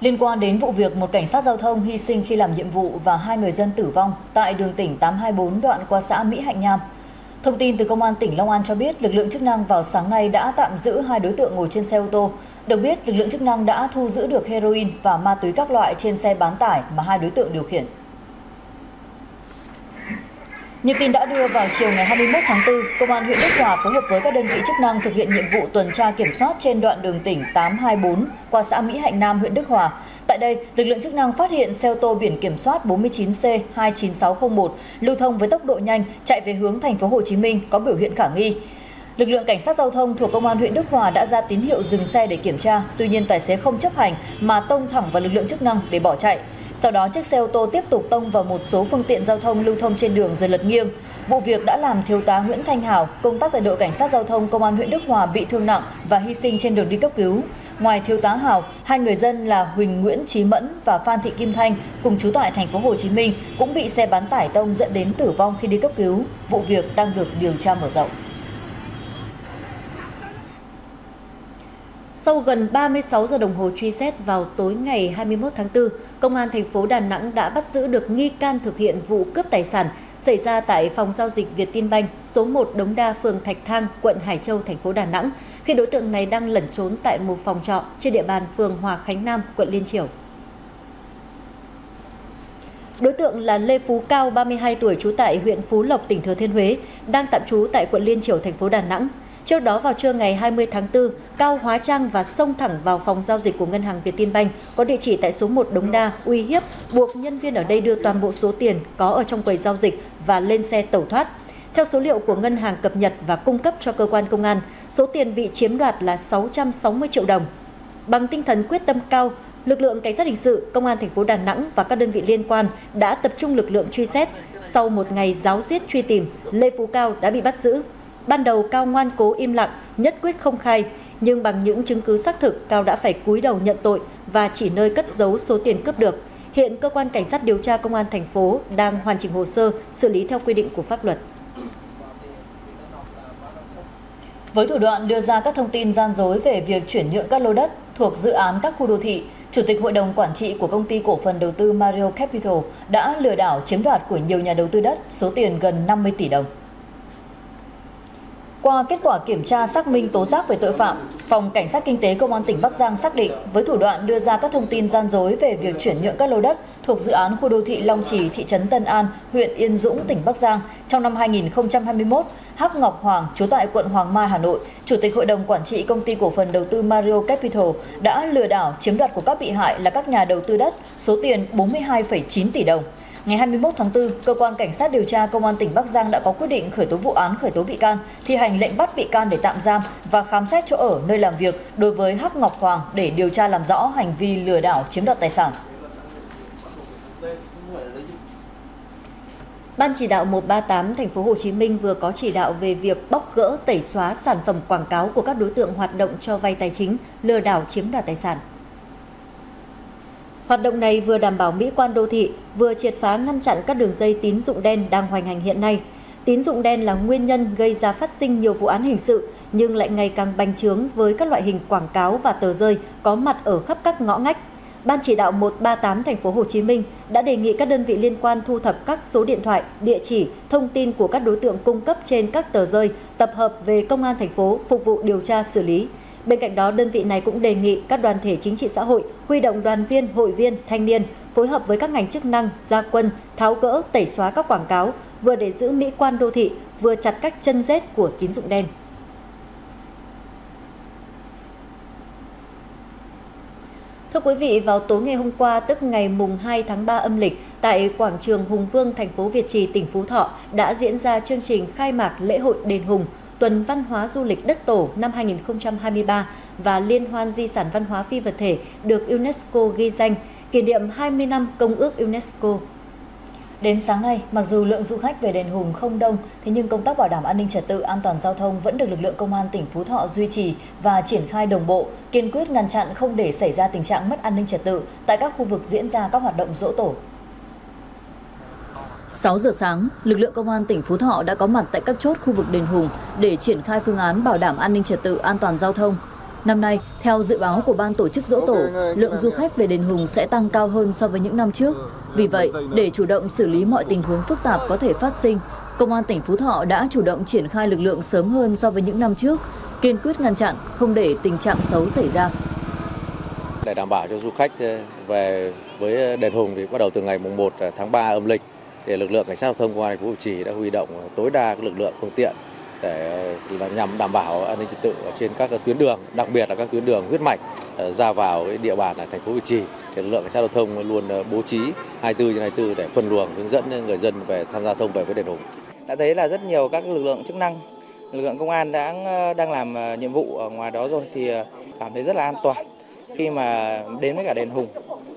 liên quan đến vụ việc, một cảnh sát giao thông hy sinh khi làm nhiệm vụ và hai người dân tử vong tại đường tỉnh tám trăm hai mươi bốn đoạn qua xã mỹ hạnh nham thông tin từ công an tỉnh long an cho biết, lực lượng chức năng vào sáng nay đã tạm giữ hai đối tượng ngồi trên xe ô tô. Được biết, lực lượng chức năng đã thu giữ được heroin và ma túy các loại trên xe bán tải mà hai đối tượng điều khiển như tin đã đưa vào chiều ngày 21 tháng 4, Công an huyện Đức Hòa phối hợp với các đơn vị chức năng thực hiện nhiệm vụ tuần tra kiểm soát trên đoạn đường tỉnh 824 qua xã Mỹ Hạnh Nam, huyện Đức Hòa. Tại đây, lực lượng chức năng phát hiện xe ô tô biển kiểm soát 49C29601 lưu thông với tốc độ nhanh chạy về hướng thành phố Hồ Chí Minh có biểu hiện khả nghi. Lực lượng cảnh sát giao thông thuộc công an huyện Đức Hòa đã ra tín hiệu dừng xe để kiểm tra, tuy nhiên tài xế không chấp hành mà tông thẳng vào lực lượng chức năng để bỏ chạy sau đó chiếc xe ô tô tiếp tục tông vào một số phương tiện giao thông lưu thông trên đường rồi lật nghiêng. Vụ việc đã làm thiếu tá nguyễn thanh hào công tác tại đội cảnh sát giao thông công an huyện đức hòa bị thương nặng và hy sinh trên đường đi cấp cứu. Ngoài thiếu tá hào hai người dân là huỳnh nguyễn trí mẫn và phan thị kim thanh cùng trú tại thành phố hồ chí minh cũng bị xe bán tải tông dẫn đến tử vong khi đi cấp cứu. Vụ việc đang được điều tra mở rộng. Sau gần 36 giờ đồng hồ truy xét vào tối ngày 21 tháng 4, Công an thành phố Đà Nẵng đã bắt giữ được nghi can thực hiện vụ cướp tài sản xảy ra tại phòng giao dịch Việt Tiên Banh, số 1 Đống Đa, phường Thạch Thang, quận Hải Châu, thành phố Đà Nẵng, khi đối tượng này đang lẩn trốn tại một phòng trọ trên địa bàn phường Hòa Khánh Nam, quận Liên Triểu. Đối tượng là Lê Phú Cao, 32 tuổi, trú tại huyện Phú Lộc, tỉnh Thừa Thiên Huế, đang tạm trú tại quận Liên Triểu, thành phố Đà Nẵng. Trước đó vào trưa ngày 20 tháng 4, Cao hóa trang và xông thẳng vào phòng giao dịch của ngân hàng Việt Tiên Banh có địa chỉ tại số 1 Đống Đa, uy hiếp buộc nhân viên ở đây đưa toàn bộ số tiền có ở trong quầy giao dịch và lên xe tẩu thoát. Theo số liệu của ngân hàng cập nhật và cung cấp cho cơ quan công an, số tiền bị chiếm đoạt là 660 triệu đồng. Bằng tinh thần quyết tâm cao, lực lượng cảnh sát hình sự, công an thành phố Đà Nẵng và các đơn vị liên quan đã tập trung lực lượng truy xét. Sau một ngày giáo giết truy tìm, Lê Phú Cao đã bị bắt giữ ban đầu cao ngoan cố im lặng, nhất quyết không khai, nhưng bằng những chứng cứ xác thực, cao đã phải cúi đầu nhận tội và chỉ nơi cất giấu số tiền cướp được. Hiện cơ quan cảnh sát điều tra công an thành phố đang hoàn chỉnh hồ sơ, xử lý theo quy định của pháp luật. Với thủ đoạn đưa ra các thông tin gian dối về việc chuyển nhượng các lô đất thuộc dự án các khu đô thị, chủ tịch hội đồng quản trị của công ty cổ phần đầu tư mario capital đã lừa đảo chiếm đoạt của nhiều nhà đầu tư đất số tiền gần 50 tỷ đồng qua kết quả kiểm tra xác minh tố giác về tội phạm phòng cảnh sát kinh tế công an tỉnh bắc giang xác định với thủ đoạn đưa ra các thông tin gian dối về việc chuyển nhượng các lô đất thuộc dự án khu đô thị long trì thị trấn tân an huyện yên dũng tỉnh bắc giang trong năm 2021 hắc ngọc hoàng chú tại quận hoàng mai hà nội. Chủ tịch hội đồng quản trị công ty cổ phần đầu tư mario capital đã lừa đảo chiếm đoạt của các bị hại là các nhà đầu tư đất số tiền 42,9 tỷ đồng ngày 21 tháng 4, cơ quan cảnh sát điều tra công an tỉnh Bắc Giang đã có quyết định khởi tố vụ án khởi tố bị can, thi hành lệnh bắt bị can để tạm giam và khám xét chỗ ở nơi làm việc đối với Hắc Ngọc Hoàng để điều tra làm rõ hành vi lừa đảo chiếm đoạt tài sản. Ban chỉ đạo 138 thành phố Hồ Chí Minh vừa có chỉ đạo về việc bóc gỡ tẩy xóa sản phẩm quảng cáo của các đối tượng hoạt động cho vay tài chính, lừa đảo chiếm đoạt tài sản. Hoạt động này vừa đảm bảo mỹ quan đô thị, vừa triệt phá ngăn chặn các đường dây tín dụng đen đang hoành hành hiện nay. Tín dụng đen là nguyên nhân gây ra phát sinh nhiều vụ án hình sự nhưng lại ngày càng bành trướng với các loại hình quảng cáo và tờ rơi có mặt ở khắp các ngõ ngách. Ban chỉ đạo 138 thành phố Hồ Chí Minh đã đề nghị các đơn vị liên quan thu thập các số điện thoại, địa chỉ, thông tin của các đối tượng cung cấp trên các tờ rơi, tập hợp về công an thành phố phục vụ điều tra xử lý. Bên cạnh đó, đơn vị này cũng đề nghị các đoàn thể chính trị xã hội huy động đoàn viên, hội viên, thanh niên phối hợp với các ngành chức năng gia quân tháo gỡ tẩy xóa các quảng cáo vừa để giữ mỹ quan đô thị vừa chặt các chân rết của tín dụng đen. Thưa quý vị, vào tối ngày hôm qua, tức ngày mùng 2 tháng 3 âm lịch, tại quảng trường Hùng Vương, thành phố Việt Trì, tỉnh Phú Thọ đã diễn ra chương trình khai mạc lễ hội đền Hùng, tuần văn hóa du lịch đất tổ năm 2023 và liên hoan di sản văn hóa phi vật thể được UNESCO ghi danh kỷ niệm 20 năm công ước UNESCO. Đến sáng nay, mặc dù lượng du khách về đền Hùng không đông, thế nhưng công tác bảo đảm an ninh trật tự, an toàn giao thông vẫn được lực lượng công an tỉnh Phú Thọ duy trì và triển khai đồng bộ, kiên quyết ngăn chặn không để xảy ra tình trạng mất an ninh trật tự tại các khu vực diễn ra các hoạt động dỗ tổ. Sáu giờ sáng, lực lượng công an tỉnh Phú Thọ đã có mặt tại các chốt khu vực đền Hùng để triển khai phương án bảo đảm an ninh trật tự an toàn giao thông. Năm nay, theo dự báo của ban tổ chức dỗ tổ, lượng du khách về đền Hùng sẽ tăng cao hơn so với những năm trước. Vì vậy, để chủ động xử lý mọi tình huống phức tạp có thể phát sinh, Công an tỉnh Phú Thọ đã chủ động triển khai lực lượng sớm hơn so với những năm trước, kiên quyết ngăn chặn, không để tình trạng xấu xảy ra. Để đảm bảo cho du khách ờ, về với ờ, đền Hùng thì bắt đầu từ ngày mùng 1 ờ, tháng 3 âm lịch thì lực lượng cảnh sát giao thông công an thành phố Hồ Chí đã huy động à, tối đa lực lượng phương tiện để à, là nhằm đảm bảo an ninh trật tự trên các à, tuyến đường, đặc biệt là các tuyến đường huyết mạch ra vào địa bàn thành phố Việt Trì. Thì lực lượng cảnh sát giao thông luôn bố trí 24 trên 24 để phân luồng hướng dẫn người dân về tham gia giao thông về với đền Hùng. Đã thấy là rất nhiều các lực lượng chức năng, lực lượng công an đã đang làm nhiệm vụ ở ngoài đó rồi thì cảm thấy rất là an toàn khi mà đến với cả đền Hùng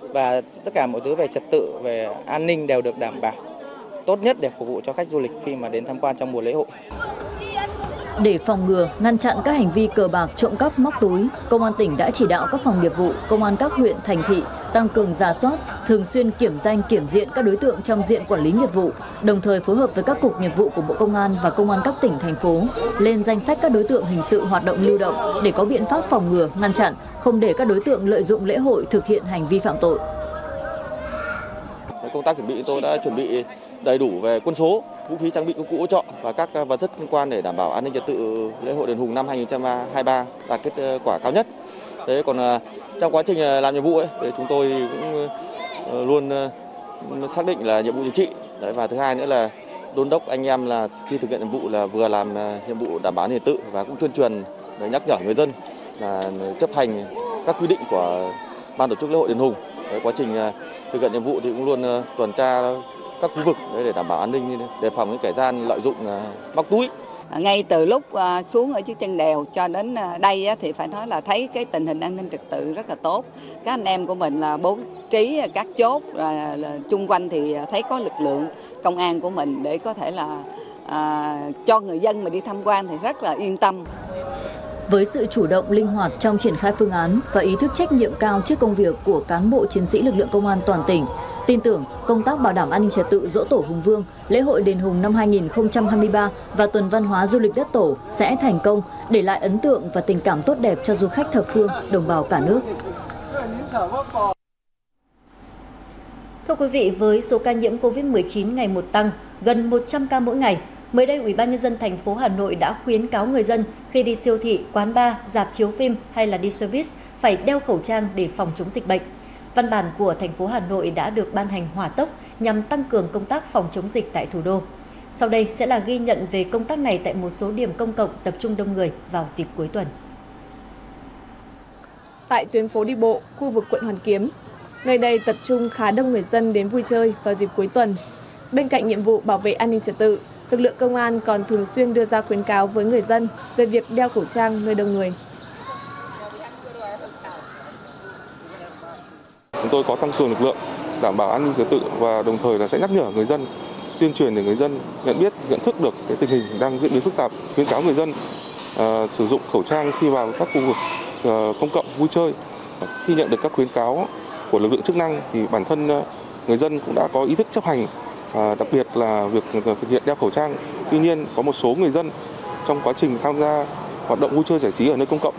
và tất cả mọi thứ về trật tự, về an ninh đều được đảm bảo tốt nhất để phục vụ cho khách du lịch khi mà đến tham quan trong mùa lễ hội. Để phòng ngừa, ngăn chặn các hành vi cờ bạc trộm cắp móc túi, Công an tỉnh đã chỉ đạo các phòng nghiệp vụ, Công an các huyện, thành thị tăng cường giả soát, thường xuyên kiểm danh kiểm diện các đối tượng trong diện quản lý nghiệp vụ, đồng thời phối hợp với các cục nghiệp vụ của Bộ Công an và Công an các tỉnh, thành phố lên danh sách các đối tượng hình sự hoạt động lưu động để có biện pháp phòng ngừa, ngăn chặn, không để các đối tượng lợi dụng lễ hội thực hiện hành vi phạm tội. Công tác chuẩn bị tôi đã chuẩn bị đầy đủ về quân số, vũ khí trang bị công cụ hỗ trợ và các ờ, vật chất liên quan để đảm bảo an ninh trật tự lễ hội đền Hùng năm 2023 đạt kết ờ, quả cao nhất. Thế còn ờ, trong quá trình làm nhiệm vụ ấy thì chúng tôi cũng luôn xác định là nhiệm vụ chính trị. Đấy và thứ hai nữa là đôn đốc anh em là khi thực hiện nhiệm vụ là vừa làm nhiệm vụ đảm bảo an ninh trật tự và cũng tuyên truyền để nhắc nhở người dân là chấp hành các quy định của ban tổ chức lễ hội đền Hùng. Quá trình à, thực hiện nhiệm vụ thì cũng luôn à, tuần tra các khu vực để đảm bảo an ninh đề phòng những kẻ gian lợi dụng à, móc túi. Ngay từ lúc xuống ở chiếc chân đèo cho đến đây thì phải nói là thấy cái tình hình an ninh trật tự rất là tốt. Các anh em của mình là bố trí các chốt chung quanh thì thấy có lực lượng công an của mình để có thể là à, cho người dân mà đi tham quan thì rất là yên tâm với sự chủ động linh hoạt trong triển khai phương án và ý thức trách nhiệm cao trước công việc của cán bộ chiến sĩ lực lượng công an toàn tỉnh tin tưởng công tác bảo đảm an ninh trật tự dỗ tổ Hùng Vương, lễ hội đền Hùng năm 2023 và tuần văn hóa du lịch đất tổ sẽ thành công, để lại ấn tượng và tình cảm tốt đẹp cho du khách thập phương, đồng bào cả nước. Thưa quý vị, với số ca nhiễm COVID-19 ngày một tăng, gần 100 ca mỗi ngày, mới đây Ủy ban nhân dân thành phố Hà Nội đã khuyến cáo người dân khi đi siêu thị, quán bar, dạp chiếu phim hay là đi xe buýt phải đeo khẩu trang để phòng chống dịch bệnh. Văn bản của thành phố Hà Nội đã được ban hành hỏa tốc nhằm tăng cường công tác phòng chống dịch tại thủ đô. Sau đây sẽ là ghi nhận về công tác này tại một số điểm công cộng tập trung đông người vào dịp cuối tuần. Tại tuyến phố đi bộ, khu vực quận Hoàn Kiếm, nơi đây tập trung khá đông người dân đến vui chơi vào dịp cuối tuần. Bên cạnh nhiệm vụ bảo vệ an ninh trật tự, lực lượng công an còn thường xuyên đưa ra khuyến cáo với người dân về việc đeo khẩu trang nơi đông người. Chúng tôi có tăng cường lực lượng đảm bảo an ninh trật tự và đồng thời là sẽ nhắc nhở người dân tuyên truyền để người dân nhận biết nhận thức được cái tình hình đang diễn biến phức tạp khuyến cáo người dân uh, sử dụng khẩu trang khi vào các khu vực uh, công cộng vui chơi khi nhận được các khuyến cáo của lực lượng chức năng thì bản thân uh, người dân cũng đã có ý thức chấp hành đặc biệt là việc thực hiện đeo khẩu trang tuy nhiên có một số người dân trong quá trình tham gia hoạt động vui chơi giải trí ở nơi công cộng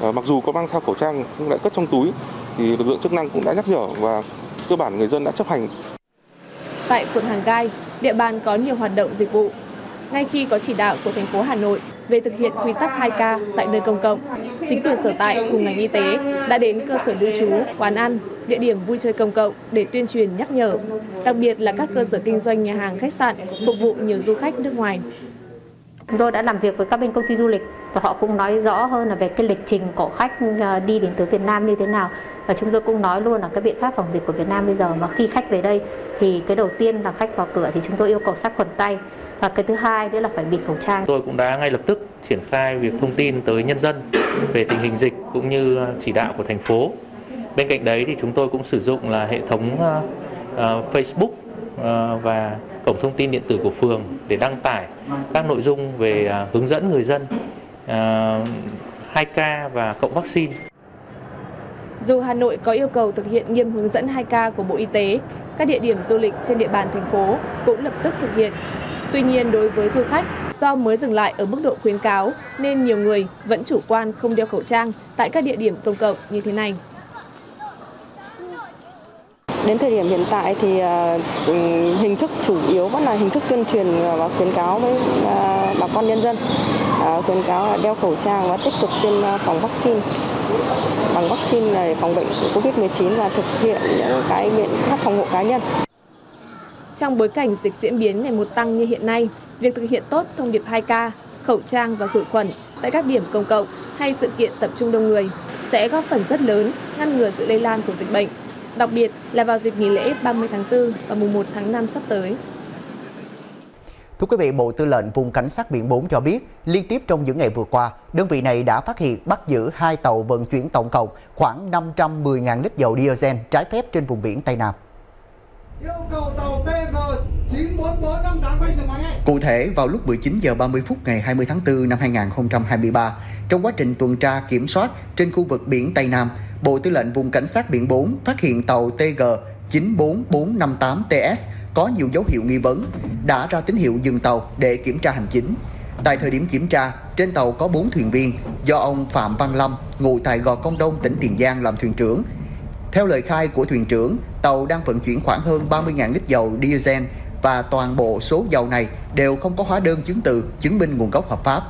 ờ, mặc dù có mang theo khẩu trang nhưng lại cất trong túi thì lực lượng chức năng cũng đã nhắc nhở và cơ bản người dân đã chấp hành. Tại phường Hàng Gai, địa bàn có nhiều hoạt động dịch vụ. Ngay khi có chỉ đạo của thành phố Hà Nội về thực hiện quy tắc 2K tại nơi công cộng, chính quyền sở tại cùng ngành y tế đã đến cơ sở lưu trú, quán ăn, địa điểm vui chơi công cộng để tuyên truyền nhắc nhở, đặc biệt là các cơ sở kinh doanh nhà hàng khách sạn phục vụ nhiều du khách nước ngoài. Chúng tôi đã làm việc với các bên công ty du lịch và họ cũng nói rõ hơn là về cái lịch trình của khách ờ, đi đến từ Việt Nam như thế nào và chúng tôi cũng nói luôn là cái biện pháp phòng dịch của Việt Nam bây giờ mà khi khách về đây thì cái đầu tiên là khách vào cửa thì chúng tôi yêu cầu sát khuẩn tay và cái thứ hai nữa là phải bịt khẩu trang. Tôi cũng đã ngay lập tức triển khai việc thông tin tới nhân dân về tình hình dịch cũng như ờ, chỉ đạo của thành phố. Bên cạnh đấy thì chúng tôi cũng sử dụng là hệ thống uh, Facebook uh, và cổng thông tin điện tử của phường để đăng tải các nội dung về uh, hướng dẫn người dân uh, 2K và cộng vaccine. Dù Hà Nội có yêu cầu thực hiện nghiêm hướng dẫn 2K của Bộ Y tế, các địa điểm du lịch trên địa bàn thành phố cũng lập tức thực hiện. Tuy nhiên đối với du khách, Do mới dừng lại ở mức độ khuyến cáo nên nhiều người vẫn chủ quan không đeo khẩu trang tại các địa điểm công cộng như thế này. Đến thời điểm hiện tại thì uh, hình thức chủ yếu vẫn là hình thức tuyên truyền và khuyến cáo với uh, bà con nhân dân. Uh, khuyến cáo là đeo khẩu trang và tích cực tiêm phòng vaccine bằng vaccine để phòng bệnh COVID-19 và thực hiện những cái biện pháp phòng hộ cá nhân. Trong bối cảnh dịch diễn biến ngày một tăng như hiện nay, việc thực hiện tốt thông điệp 2K, khẩu trang và khử khuẩn tại các điểm công cộng hay sự kiện tập trung đông người sẽ góp phần rất lớn ngăn ngừa sự lây lan của dịch bệnh, đặc biệt là vào dịp nghỉ lễ 30 tháng 4 và mùng 1 tháng 5 sắp tới. Thưa quý vị, Bộ Tư lệnh Vùng Cảnh sát Biển 4 cho biết, liên tiếp trong những ngày vừa qua, đơn vị này đã phát hiện bắt giữ hai tàu vận chuyển tổng cộng khoảng 510.000 lít dầu diesel trái phép trên vùng biển Tây Nam. Yêu cầu tàu TG 94458 quay dừng ngay. Cụ thể, vào lúc 19 giờ 30 phút ngày 20 tháng 4 năm 2023, trong quá trình tuần tra kiểm soát trên khu vực biển Tây Nam, Bộ Tư lệnh Vùng Cảnh sát Biển 4 phát hiện tàu TG 94458TS có nhiều dấu hiệu nghi vấn, đã ra tín hiệu dừng tàu để kiểm tra hành chính. Tại thời điểm kiểm tra, trên tàu có 4 thuyền viên do ông Phạm Văn Lâm, ngụ tại Gò Công Đông, tỉnh Tiền Giang làm thuyền trưởng. Theo lời khai của thuyền trưởng, tàu đang vận chuyển khoảng hơn 30.000 lít dầu diesel và toàn bộ số dầu này đều không có hóa đơn chứng từ chứng minh nguồn gốc hợp pháp.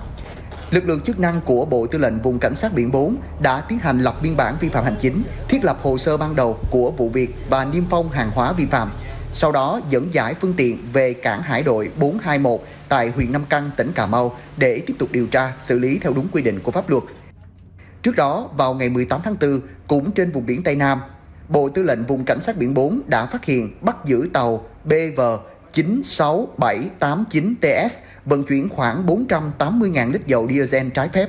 Lực lượng chức năng của Bộ Tư lệnh Vùng Cảnh sát Biển 4 đã tiến hành lập biên bản vi phạm hành chính, thiết lập hồ sơ ban đầu của vụ việc và niêm phong hàng hóa vi phạm. Sau đó dẫn giải phương tiện về cảng hải đội 421 tại huyện Nam Căn, tỉnh Cà Mau để tiếp tục điều tra, xử lý theo đúng quy định của pháp luật. Trước đó, vào ngày 18 tháng 4, cũng trên vùng biển Tây Nam, Bộ Tư lệnh Vùng Cảnh sát Biển 4 đã phát hiện bắt giữ tàu BV 96789TS vận chuyển khoảng 480.000 lít dầu diesel trái phép.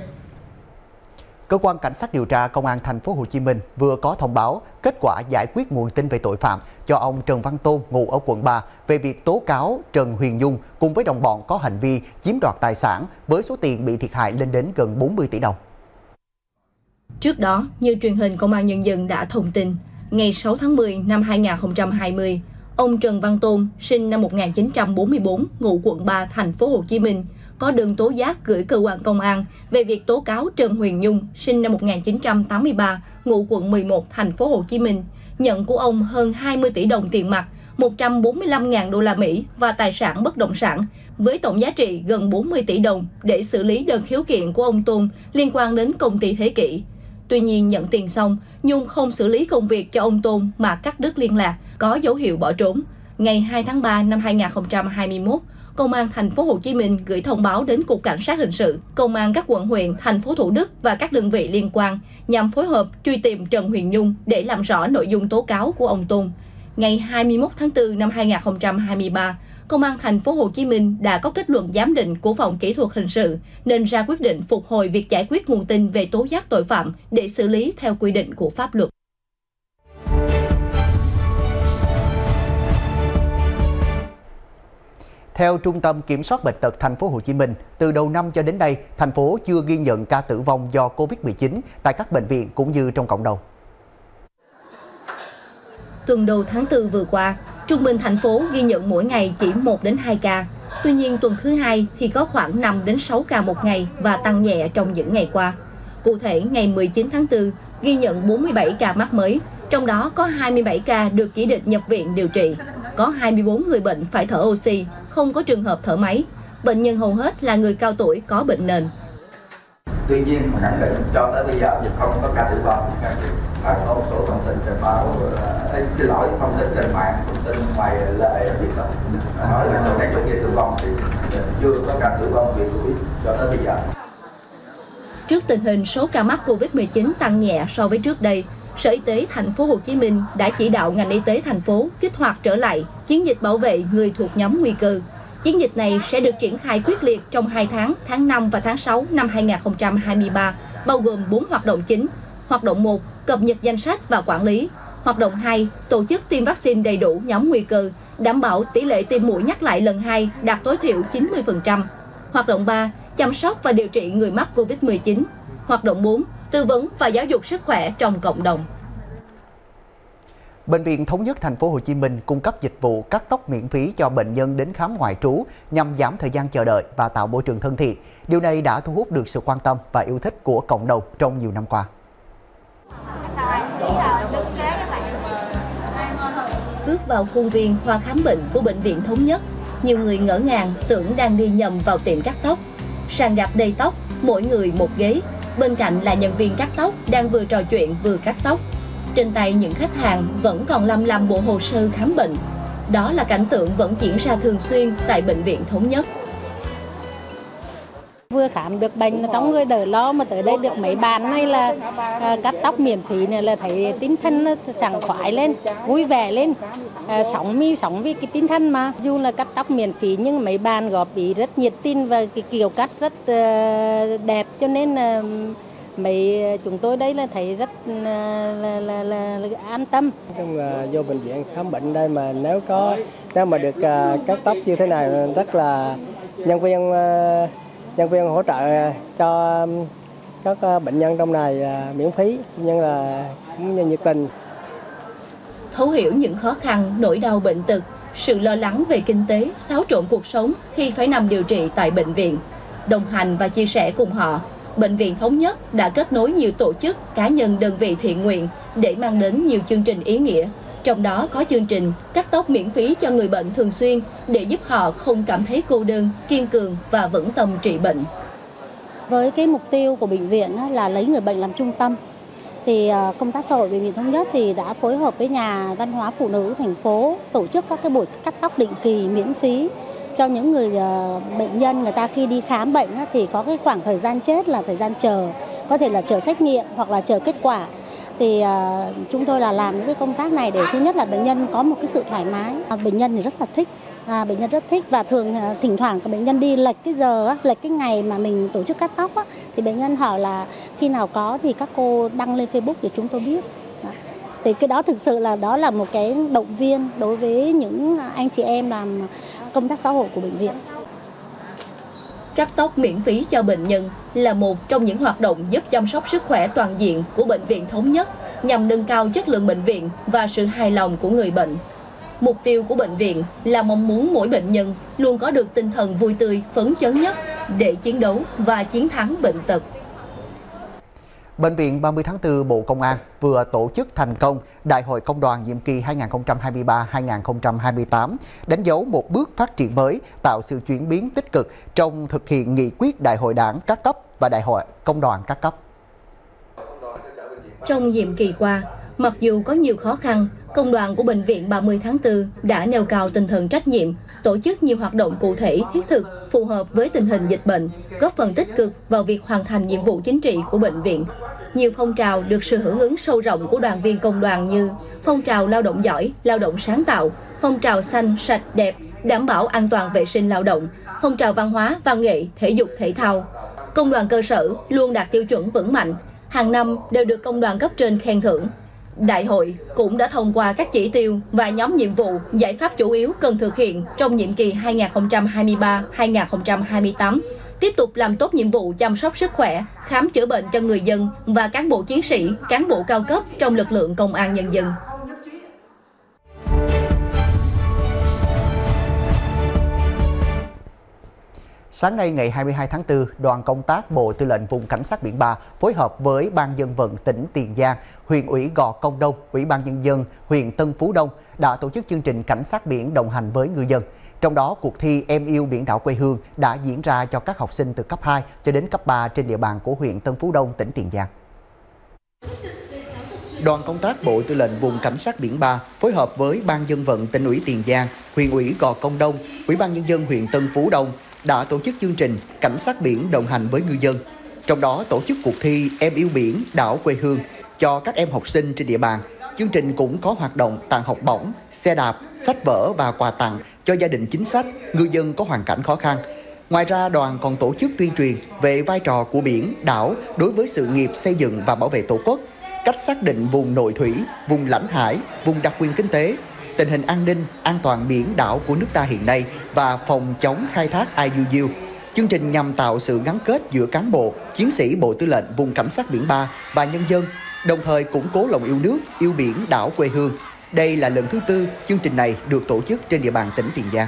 Cơ quan cảnh sát điều tra công an thành phố Hồ Chí Minh vừa có thông báo kết quả giải quyết nguồn tin về tội phạm cho ông Trần Văn Tôn ngụ ở quận 3 về việc tố cáo Trần Huyền Nhung cùng với đồng bọn có hành vi chiếm đoạt tài sản với số tiền bị thiệt hại lên đến gần 40 tỷ đồng. Trước đó, như truyền hình Công an Nhân dân đã thông tin, ngày 6 tháng 10 năm 2020, ông Trần Văn Tôn, sinh năm 1944, ngụ quận 3, thành phố Hồ Chí Minh, có đơn tố giác gửi cơ quan công an về việc tố cáo Trần Huyền Nhung, sinh năm 1983, ngụ quận 11, thành phố Hồ Chí Minh, nhận của ông hơn 20 tỷ đồng tiền mặt, 145.000 đô la Mỹ và tài sản bất động sản với tổng giá trị gần 40 tỷ đồng để xử lý đơn khiếu kiện của ông Tôn liên quan đến công ty Thế Kỷ. Tuy nhiên nhận tiền xong, Nhung không xử lý công việc cho ông Tôn mà cắt đứt liên lạc, có dấu hiệu bỏ trốn. Ngày 2 tháng 3 năm 2021, Công an thành phố Hồ Chí Minh gửi thông báo đến Cục Cảnh sát hình sự, Công an các quận huyện, thành phố Thủ Đức và các đơn vị liên quan nhằm phối hợp truy tìm Trần Huyền Nhung để làm rõ nội dung tố cáo của ông Tôn. Ngày 21 tháng 4 năm 2023, Công an thành phố Hồ Chí Minh đã có kết luận giám định của phòng kỹ thuật hình sự nên ra quyết định phục hồi việc giải quyết nguồn tin về tố giác tội phạm để xử lý theo quy định của pháp luật. Theo Trung tâm Kiểm soát bệnh tật thành phố Hồ Chí Minh, từ đầu năm cho đến nay, thành phố chưa ghi nhận ca tử vong do Covid-19 tại các bệnh viện cũng như trong cộng đồng. Tuần đầu tháng 4 vừa qua, trung bình thành phố ghi nhận mỗi ngày chỉ 1 đến 2 ca. Tuy nhiên tuần thứ hai thì có khoảng 5 đến 6 ca một ngày và tăng nhẹ trong những ngày qua. Cụ thể, ngày 19 tháng 4 ghi nhận 47 ca mắc mới, trong đó có 27 ca được chỉ định nhập viện điều trị. Có 24 người bệnh phải thở oxy, không có trường hợp thở máy. Bệnh nhân hầu hết là người cao tuổi có bệnh nền. Tuy nhiên, khẳng định cho tới bây giờ không có ca tử vong và có một số thông tin trên báo uh, xin lỗi thông tin trên mạng thông tin ngoài lệ biết đâu nói là số các bệnh nhân tử vong thì ờ, chưa có ca tử vong vì covid cho tới bây giờ Trước tình hình số ca mắc Covid-19 tăng nhẹ so với trước đây, Sở Y tế thành phố Hồ Chí Minh đã chỉ đạo ngành y tế thành phố kích hoạt trở lại chiến dịch bảo vệ người thuộc nhóm nguy cơ. Chiến dịch này sẽ được triển khai quyết liệt trong 2 tháng, tháng 5 và tháng 6 năm 2023, bao gồm 4 hoạt động chính. Hoạt động 1, cập nhật danh sách và quản lý. Hoạt động 2, tổ chức tiêm vaccine đầy đủ nhóm nguy cơ, đảm bảo tỷ lệ tiêm mũi nhắc lại lần 2 đạt tối thiểu 90%. Hoạt động 3, chăm sóc và điều trị người mắc COVID-19. Hoạt động 4, tư vấn và giáo dục sức khỏe trong cộng đồng. Bệnh viện Thống nhất thành phố Hồ Chí Minh cung cấp dịch vụ cắt tóc miễn phí cho bệnh nhân đến khám ngoại trú nhằm giảm thời gian chờ đợi và tạo môi trường thân thiện. Điều này đã thu hút được sự quan tâm và yêu thích của cộng đồng trong nhiều năm qua. Bước vào khuôn viên khoa khám bệnh của bệnh viện Thống nhất, nhiều người ngỡ ngàng tưởng đang đi nhầm vào tiệm cắt tóc. Sàn gặp đầy tóc, mỗi người một ghế. Bên cạnh là nhân viên cắt tóc đang vừa trò chuyện vừa cắt tóc. Trên tay những khách hàng vẫn còn lăm lăm bộ hồ sơ khám bệnh. Đó là cảnh tượng vẫn diễn ra thường xuyên tại bệnh viện Thống nhất vừa khám được bệnh trong người đỡ lo mà tới đây được mấy bàn này là à, cắt tóc miễn phí này là thấy tinh thần nó sảng khoái lên vui vẻ lên. À, sống mi sống vì cái tinh thần mà. Dù là cắt tóc miễn phí nhưng mấy bàn góp ý rất nhiệt tình và cái kiểu cắt rất à, đẹp cho nên là mấy à, chúng tôi đây là thấy rất là, là, là, là, là an tâm. Trong uh, vô bệnh viện khám bệnh đây mà nếu có nếu mà được uh, cắt tóc như thế này rất là nhân viên uh, nhân viên hỗ trợ cho các ờ, bệnh nhân trong này miễn phí nhưng là cũng nhiệt tình Thấu hiểu những khó khăn, nỗi đau bệnh tật, sự lo lắng về kinh tế, xáo trộn cuộc sống khi phải nằm điều trị tại bệnh viện. Đồng hành và chia sẻ cùng họ, Bệnh viện Thống nhất đã kết nối nhiều tổ chức, cá nhân đơn vị thiện nguyện để mang đến nhiều chương trình ý nghĩa. Trong đó có chương trình cắt tóc miễn phí cho người bệnh thường xuyên để giúp họ không cảm thấy cô đơn, kiên cường và vững tâm trị bệnh. với cái mục tiêu của bệnh viện là lấy người bệnh làm trung tâm thì à, công tác xã hội bệnh viện thống nhất thì đã phối hợp với nhà văn hóa phụ nữ thành phố tổ chức các cái buổi cắt tóc định kỳ miễn phí cho những người à, bệnh nhân người ta khi đi khám bệnh thì có cái khoảng thời gian chết là thời gian chờ có thể là chờ xét nghiệm hoặc là chờ kết quả thì ờ, chúng tôi là làm những cái công tác này để thứ nhất là bệnh nhân có một cái sự thoải mái. À, bệnh nhân thì rất là thích. À, bệnh nhân rất thích và thường ờ, thỉnh thoảng các bệnh nhân đi lệch cái giờ lệch cái ngày mà mình tổ chức cắt tóc thì bệnh nhân hỏi là khi nào có thì các cô đăng lên Facebook để chúng tôi biết. Thì cái đó thực sự là đó là một cái động viên đối với những anh chị em làm công tác xã hội của bệnh viện. Cắt tóc miễn phí cho bệnh nhân là một trong những hoạt động giúp chăm sóc sức khỏe toàn diện của Bệnh viện Thống nhất nhằm nâng cao chất lượng bệnh viện và sự hài lòng của người bệnh. Mục tiêu của bệnh viện là mong muốn mỗi bệnh nhân luôn có được tinh thần vui tươi, phấn chấn nhất để chiến đấu và chiến thắng bệnh tật. Bệnh viện 30 tháng 4 Bộ Công an vừa tổ chức thành công Đại hội Công đoàn nhiệm kỳ 2023-2028, đánh dấu một bước phát triển mới, tạo sự chuyển biến tích cực trong thực hiện nghị quyết Đại hội Đảng các cấp và Đại hội Công đoàn các cấp. Trong nhiệm kỳ qua, mặc dù có nhiều khó khăn, công đoàn của Bệnh viện 30 tháng 4 đã nêu cao tinh thần trách nhiệm, tổ chức nhiều hoạt động cụ thể thiết thực, phù hợp với tình hình dịch bệnh, góp phần tích cực vào việc hoàn thành nhiệm vụ chính trị của bệnh viện. Nhiều phong trào được sự hưởng ứng sâu rộng của đoàn viên công đoàn như phong trào lao động giỏi, lao động sáng tạo, phong trào xanh, sạch, đẹp, đảm bảo an toàn vệ sinh lao động, phong trào văn hóa, văn nghệ, thể dục thể thao. Công đoàn cơ sở luôn đạt tiêu chuẩn vững mạnh, hàng năm đều được công đoàn cấp trên khen thưởng. Đại hội cũng đã thông qua các chỉ tiêu và nhóm nhiệm vụ, giải pháp chủ yếu cần thực hiện trong nhiệm kỳ 2023-2028, tiếp tục làm tốt nhiệm vụ chăm sóc sức khỏe, khám chữa bệnh cho người dân và cán bộ chiến sĩ, cán bộ cao cấp trong lực lượng công an nhân dân. Sáng nay ngày 22 tháng 4, đoàn công tác Bộ Tư lệnh Vùng Cảnh sát biển 3 phối hợp với Ban dân vận tỉnh Tiền Giang, huyện ủy Gò Công Đông, Ủy ban nhân dân huyện Tân Phú Đông đã tổ chức chương trình cảnh sát biển đồng hành với ngư dân. Trong đó, cuộc thi Em yêu biển đảo quê hương đã diễn ra cho các học sinh từ cấp 2 cho đến cấp 3 trên địa bàn của huyện Tân Phú Đông, tỉnh Tiền Giang. Đoàn công tác Bộ Tư lệnh Vùng Cảnh sát biển 3 phối hợp với Ban dân vận tỉnh ủy Tiền Giang, huyện ủy Gò Công Đông, Ủy ban nhân dân huyện Tân Phú Đông đã tổ chức chương trình Cảnh sát biển đồng hành với ngư dân. Trong đó tổ chức cuộc thi Em yêu biển đảo quê hương cho các em học sinh trên địa bàn. Chương trình cũng có hoạt động tặng học bổng, xe đạp, sách vở và quà tặng cho gia đình chính sách, ngư dân có hoàn cảnh khó khăn. Ngoài ra, đoàn còn tổ chức tuyên truyền về vai trò của biển, đảo đối với sự nghiệp xây dựng và bảo vệ Tổ quốc, cách xác định vùng nội thủy, vùng lãnh hải, vùng đặc quyền kinh tế, tình hình an ninh, an toàn biển đảo của nước ta hiện nay và phòng chống khai thác IUU. Chương trình nhằm tạo sự gắn kết giữa cán bộ, chiến sĩ Bộ Tư lệnh Vùng Cảnh sát biển 3 và nhân dân, đồng thời củng cố lòng yêu nước, yêu biển đảo quê hương, Đây là lần thứ tư chương trình này được tổ chức trên địa bàn tỉnh Tiền Giang.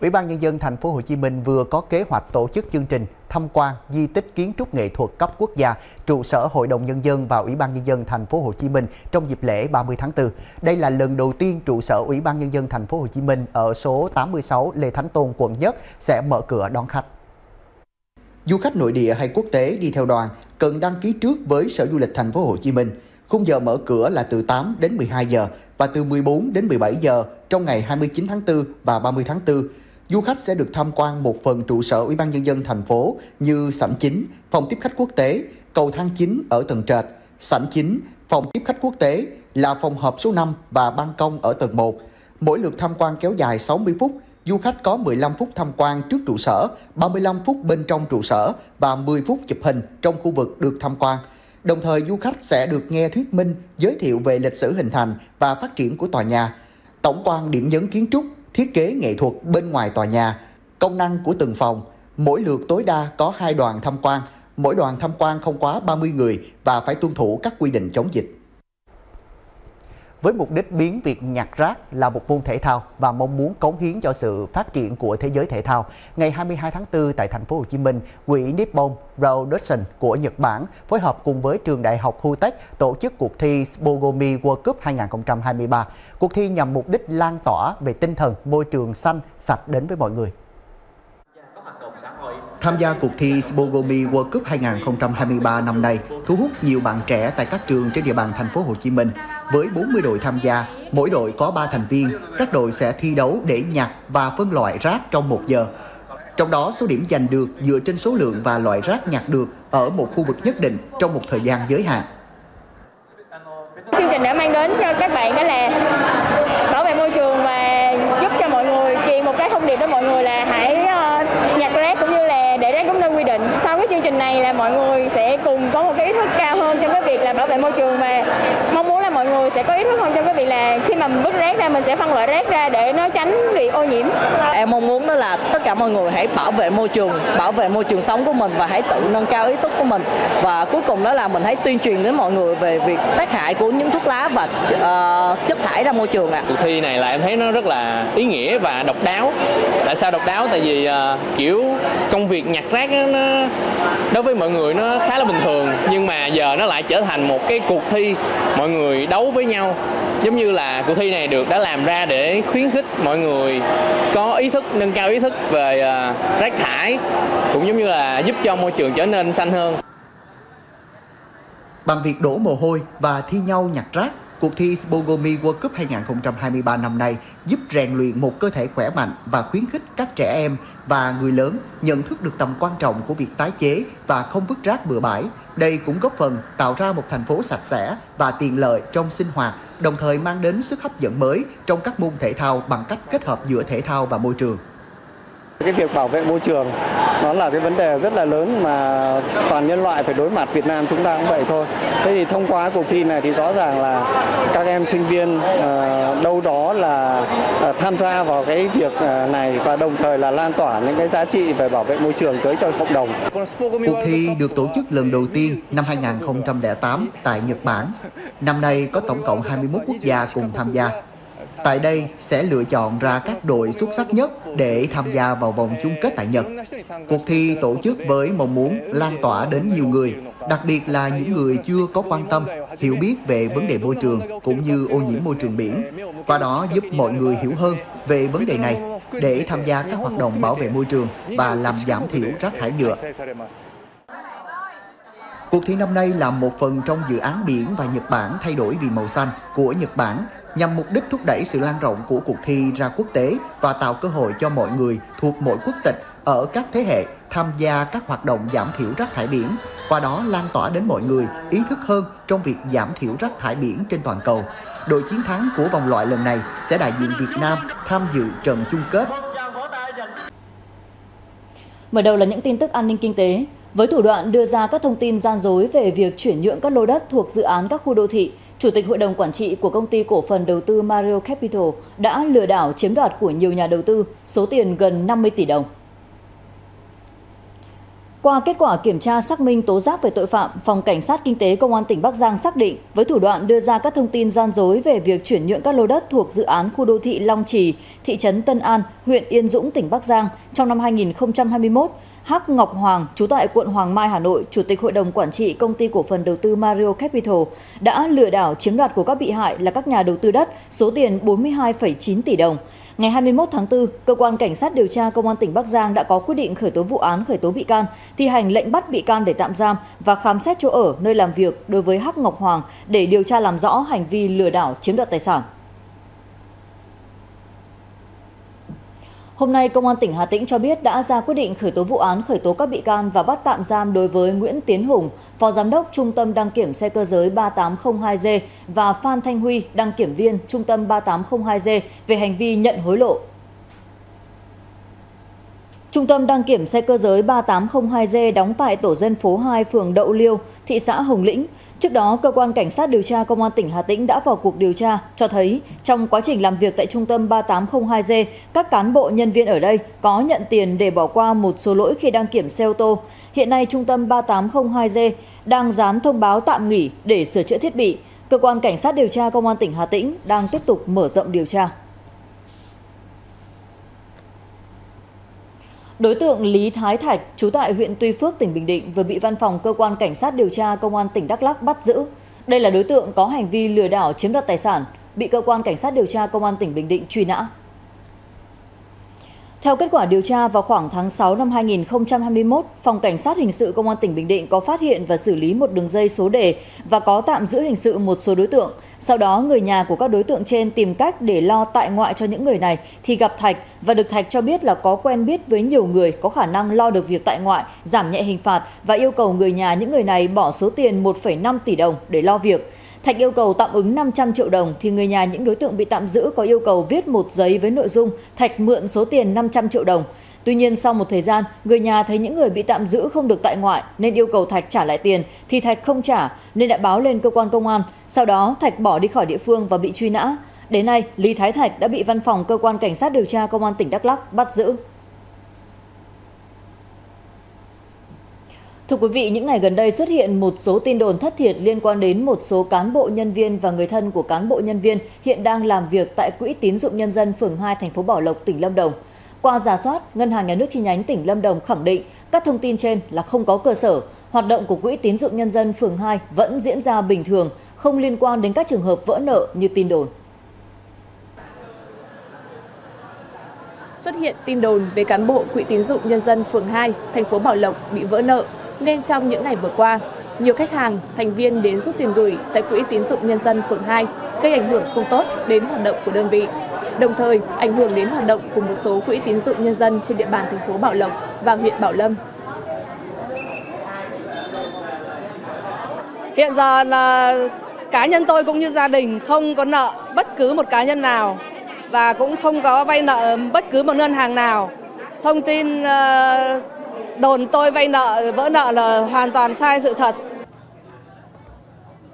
Ủy ban nhân dân thành phố Hồ Chí Minh vừa có kế hoạch tổ chức chương trình tham quan di tích kiến trúc nghệ thuật cấp quốc gia, trụ sở Hội đồng nhân dân và Ủy ban nhân dân thành phố Hồ Chí Minh trong dịp lễ 30 tháng 4. Đây là lần đầu tiên trụ sở Ủy ban nhân dân thành phố Hồ Chí Minh ở số 86 Lê Thánh Tôn quận Nhất sẽ mở cửa đón khách. Du khách nội địa hay quốc tế đi theo đoàn cần đăng ký trước với Sở Du lịch thành phố Hồ Chí Minh. Khung giờ mở cửa là từ 8 đến 12 giờ và từ 14 đến 17 giờ trong ngày 29 tháng 4 và 30 tháng 4 du khách sẽ được tham quan một phần trụ sở Ủy ban nhân dân thành phố như sảnh chính, phòng tiếp khách quốc tế, cầu thang chính ở tầng trệt, sảnh chính, phòng tiếp khách quốc tế là phòng họp số 5 và ban công ở tầng 1. Mỗi lượt tham quan kéo dài 60 phút, du khách có 15 phút tham quan trước trụ sở, 35 phút bên trong trụ sở và 10 phút chụp hình trong khu vực được tham quan. Đồng thời du khách sẽ được nghe thuyết minh, giới thiệu về lịch sử hình thành và phát triển của tòa nhà. Tổng quan điểm nhấn kiến trúc thiết kế nghệ thuật bên ngoài tòa nhà, công năng của từng phòng. Mỗi lượt tối đa có hai đoàn tham quan, mỗi đoàn tham quan không quá 30 người và phải tuân thủ các quy định chống dịch. Với mục đích biến việc nhặt rác là một môn thể thao và mong muốn cống hiến cho sự phát triển của thế giới thể thao, ngày 22 tháng 4 tại thành phố Hồ Chí Minh, quỹ Nippon Production của Nhật Bản phối hợp cùng với trường đại học Hutech tổ chức cuộc thi Bogomi World Cup 2023. Cuộc thi nhằm mục đích lan tỏa về tinh thần môi trường xanh sạch đến với mọi người. Tham gia cuộc thi Spogomi World Cup 2023 năm nay thu hút nhiều bạn trẻ tại các trường trên địa bàn thành phố Hồ Chí Minh. Với 40 đội tham gia, mỗi đội có 3 thành viên, các đội sẽ thi đấu để nhặt và phân loại rác trong 1 giờ. Trong đó số điểm giành được dựa trên số lượng và loại rác nhặt được ở một khu vực nhất định trong một thời gian giới hạn. Chương trình đã mang đến cho các bạn đó là bảo vệ môi trường và giúp cho mọi người truyền một cái thông điệp đến mọi người là hãy ờ, nhặt rác cũng như là để rác đúng nơi quy định. Sau cái chương trình này là mọi người sẽ cùng có một cái ý thức cao hơn trong cái việc là bảo vệ môi trường và mong muốn mọi người sẽ có ý thức hơn trong cái việc là khi mà mình vứt rác ra mình sẽ phân loại rác ra để nó tránh bị ô nhiễm. Em mong muốn đó là tất cả mọi người hãy bảo vệ môi trường, bảo vệ môi trường sống của mình và hãy tự nâng cao ý thức của mình. Và cuối cùng đó là mình hãy tuyên truyền đến mọi người về việc tác hại của những thuốc lá và uh, chất thải ra môi trường ạ. Cuộc thi này là em thấy nó rất là ý nghĩa và độc đáo. Tại sao độc đáo? Tại vì uh, kiểu công việc nhặt rác đó, nó đối với mọi người nó khá là bình thường nhưng mà giờ nó lại trở thành một cái cuộc thi mọi người đấu với nhau giống như là cuộc thi này được đã làm ra để khuyến khích mọi người có ý thức nâng cao ý thức về uh, rác thải cũng giống như là giúp cho môi trường trở nên xanh hơn Bằng việc đổ mồ hôi và thi nhau nhặt rác, cuộc thi Spogomi World Cup 2023 năm nay giúp rèn luyện một cơ thể khỏe mạnh và khuyến khích các trẻ em và người lớn nhận thức được tầm quan trọng của việc tái chế và không vứt rác bừa bãi. Đây cũng góp phần tạo ra một thành phố sạch sẽ và tiện lợi trong sinh hoạt, đồng thời mang đến sức hấp dẫn mới trong các môn thể thao bằng cách kết hợp giữa thể thao và môi trường. Cái việc bảo vệ môi trường, nó là cái vấn đề rất là lớn mà toàn nhân loại phải đối mặt Việt Nam chúng ta cũng vậy thôi. Thế thì thông qua cuộc thi này thì rõ ràng là các em sinh viên ờ, đâu đó là ờ, tham gia vào cái việc ờ, này và đồng thời là lan tỏa những cái giá trị về bảo vệ môi trường tới cho cộng đồng. Cuộc thi được tổ chức lần đầu tiên năm 2008 tại Nhật Bản. Năm nay có tổng cộng 21 quốc gia cùng tham gia. Tại đây sẽ lựa chọn ra các đội xuất sắc nhất để tham gia vào vòng chung kết tại Nhật. Cuộc thi tổ chức với mong muốn lan tỏa đến nhiều người, đặc biệt là những người chưa có quan tâm, hiểu biết về vấn đề môi trường cũng như ô nhiễm môi trường biển. Qua đó giúp mọi người hiểu hơn về vấn đề này để tham gia các hoạt động bảo vệ môi trường và làm giảm thiểu rác thải nhựa. Cuộc thi năm nay là một phần trong dự án biển và Nhật Bản thay đổi vì màu xanh của Nhật Bản nhằm mục đích thúc đẩy sự lan rộng của cuộc thi ra quốc tế và tạo cơ hội cho mọi người thuộc mỗi quốc tịch ở các thế hệ tham gia các hoạt động giảm thiểu rác thải biển, qua đó lan tỏa đến mọi người ý thức hơn trong việc giảm thiểu rác thải biển trên toàn cầu. Đội chiến thắng của vòng loại lần này sẽ đại diện Việt Nam tham dự trận chung kết. Mở đầu là những tin tức an ninh kinh tế. Với thủ đoạn đưa ra các thông tin gian dối về việc chuyển nhượng các lô đất thuộc dự án các khu đô thị, Chủ tịch Hội đồng Quản trị của công ty cổ phần đầu tư Mario Capital đã lừa đảo chiếm đoạt của nhiều nhà đầu tư số tiền gần 50 tỷ đồng. Qua kết quả kiểm tra xác minh tố giác về tội phạm, Phòng Cảnh sát Kinh tế Công an tỉnh Bắc Giang xác định với thủ đoạn đưa ra các thông tin gian dối về việc chuyển nhượng các lô đất thuộc dự án khu đô thị Long Trì, thị trấn Tân An, huyện Yên Dũng, tỉnh Bắc Giang trong năm 2021, Hắc Ngọc Hoàng, trú tại quận Hoàng Mai, Hà Nội, Chủ tịch Hội đồng Quản trị Công ty Cổ phần Đầu tư Mario Capital đã lừa đảo chiếm đoạt của các bị hại là các nhà đầu tư đất số tiền 42,9 tỷ đồng. Ngày 21 tháng 4, cơ quan cảnh sát điều tra công an tỉnh Bắc Giang đã có quyết định khởi tố vụ án khởi tố bị can, thi hành lệnh bắt bị can để tạm giam và khám xét chỗ ở nơi làm việc đối với Hắc Ngọc Hoàng để điều tra làm rõ hành vi lừa đảo chiếm đoạt tài sản. Hôm nay, Công an tỉnh Hà Tĩnh cho biết đã ra quyết định khởi tố vụ án khởi tố các bị can và bắt tạm giam đối với Nguyễn Tiến Hùng, Phó Giám đốc Trung tâm đăng kiểm xe cơ giới 3802G và Phan Thanh Huy, đăng kiểm viên Trung tâm 3802G về hành vi nhận hối lộ. Trung tâm đăng kiểm xe cơ giới 3802G đóng tại tổ dân phố 2 phường Đậu Liêu, thị xã Hồng Lĩnh. Trước đó, cơ quan cảnh sát điều tra công an tỉnh Hà Tĩnh đã vào cuộc điều tra, cho thấy trong quá trình làm việc tại trung tâm 3802G, các cán bộ nhân viên ở đây có nhận tiền để bỏ qua một số lỗi khi đăng kiểm xe ô tô. Hiện nay trung tâm 3802G đang dán thông báo tạm nghỉ để sửa chữa thiết bị. Cơ quan cảnh sát điều tra công an tỉnh Hà Tĩnh đang tiếp tục mở rộng điều tra. Đối tượng Lý Thái Thạch, trú tại huyện Tuy Phước, tỉnh Bình Định vừa bị văn phòng cơ quan cảnh sát điều tra công an tỉnh Đắk Lắc bắt giữ. Đây là đối tượng có hành vi lừa đảo chiếm đoạt tài sản, bị cơ quan cảnh sát điều tra công an tỉnh Bình Định truy nã. Theo kết quả điều tra vào khoảng tháng 6 năm 2021, Phòng Cảnh sát Hình sự Công an tỉnh Bình Định có phát hiện và xử lý một đường dây số đề và có tạm giữ hình sự một số đối tượng. Sau đó, người nhà của các đối tượng trên tìm cách để lo tại ngoại cho những người này thì gặp Thạch và được Thạch cho biết là có quen biết với nhiều người có khả năng lo được việc tại ngoại, giảm nhẹ hình phạt và yêu cầu người nhà những người này bỏ số tiền 1,5 tỷ đồng để lo việc. Thạch yêu cầu tạm ứng 500 triệu đồng thì người nhà những đối tượng bị tạm giữ có yêu cầu viết một giấy với nội dung Thạch mượn số tiền 500 triệu đồng. Tuy nhiên sau một thời gian, người nhà thấy những người bị tạm giữ không được tại ngoại nên yêu cầu Thạch trả lại tiền thì Thạch không trả nên đã báo lên cơ quan công an. Sau đó Thạch bỏ đi khỏi địa phương và bị truy nã. Đến nay, Lý Thái Thạch đã bị văn phòng cơ quan cảnh sát điều tra công an tỉnh Đắk Lắk bắt giữ. Thưa quý vị, những ngày gần đây xuất hiện một số tin đồn thất thiệt liên quan đến một số cán bộ nhân viên và người thân của cán bộ nhân viên hiện đang làm việc tại Quỹ tín dụng nhân dân phường 2 thành phố Bảo Lộc, tỉnh Lâm Đồng. Qua giả soát, Ngân hàng Nhà nước chi nhánh tỉnh Lâm Đồng khẳng định các thông tin trên là không có cơ sở. Hoạt động của Quỹ tín dụng nhân dân phường 2 vẫn diễn ra bình thường, không liên quan đến các trường hợp vỡ nợ như tin đồn. Xuất hiện tin đồn về cán bộ Quỹ tín dụng nhân dân phường 2, thành phố Bảo Lộc bị vỡ nợ nên trong những ngày vừa qua, nhiều khách hàng, thành viên đến rút tiền gửi tại Quỹ tín dụng nhân dân phường 2 gây ảnh hưởng không tốt đến hoạt động của đơn vị. Đồng thời, ảnh hưởng đến hoạt động của một số quỹ tín dụng nhân dân trên địa bàn thành phố Bảo Lộc và huyện Bảo Lâm. Hiện giờ là cá nhân tôi cũng như gia đình không có nợ bất cứ một cá nhân nào và cũng không có vay nợ bất cứ một ngân hàng nào. Thông tin uh, đồn tôi vay nợ vỡ nợ là hoàn toàn sai sự thật.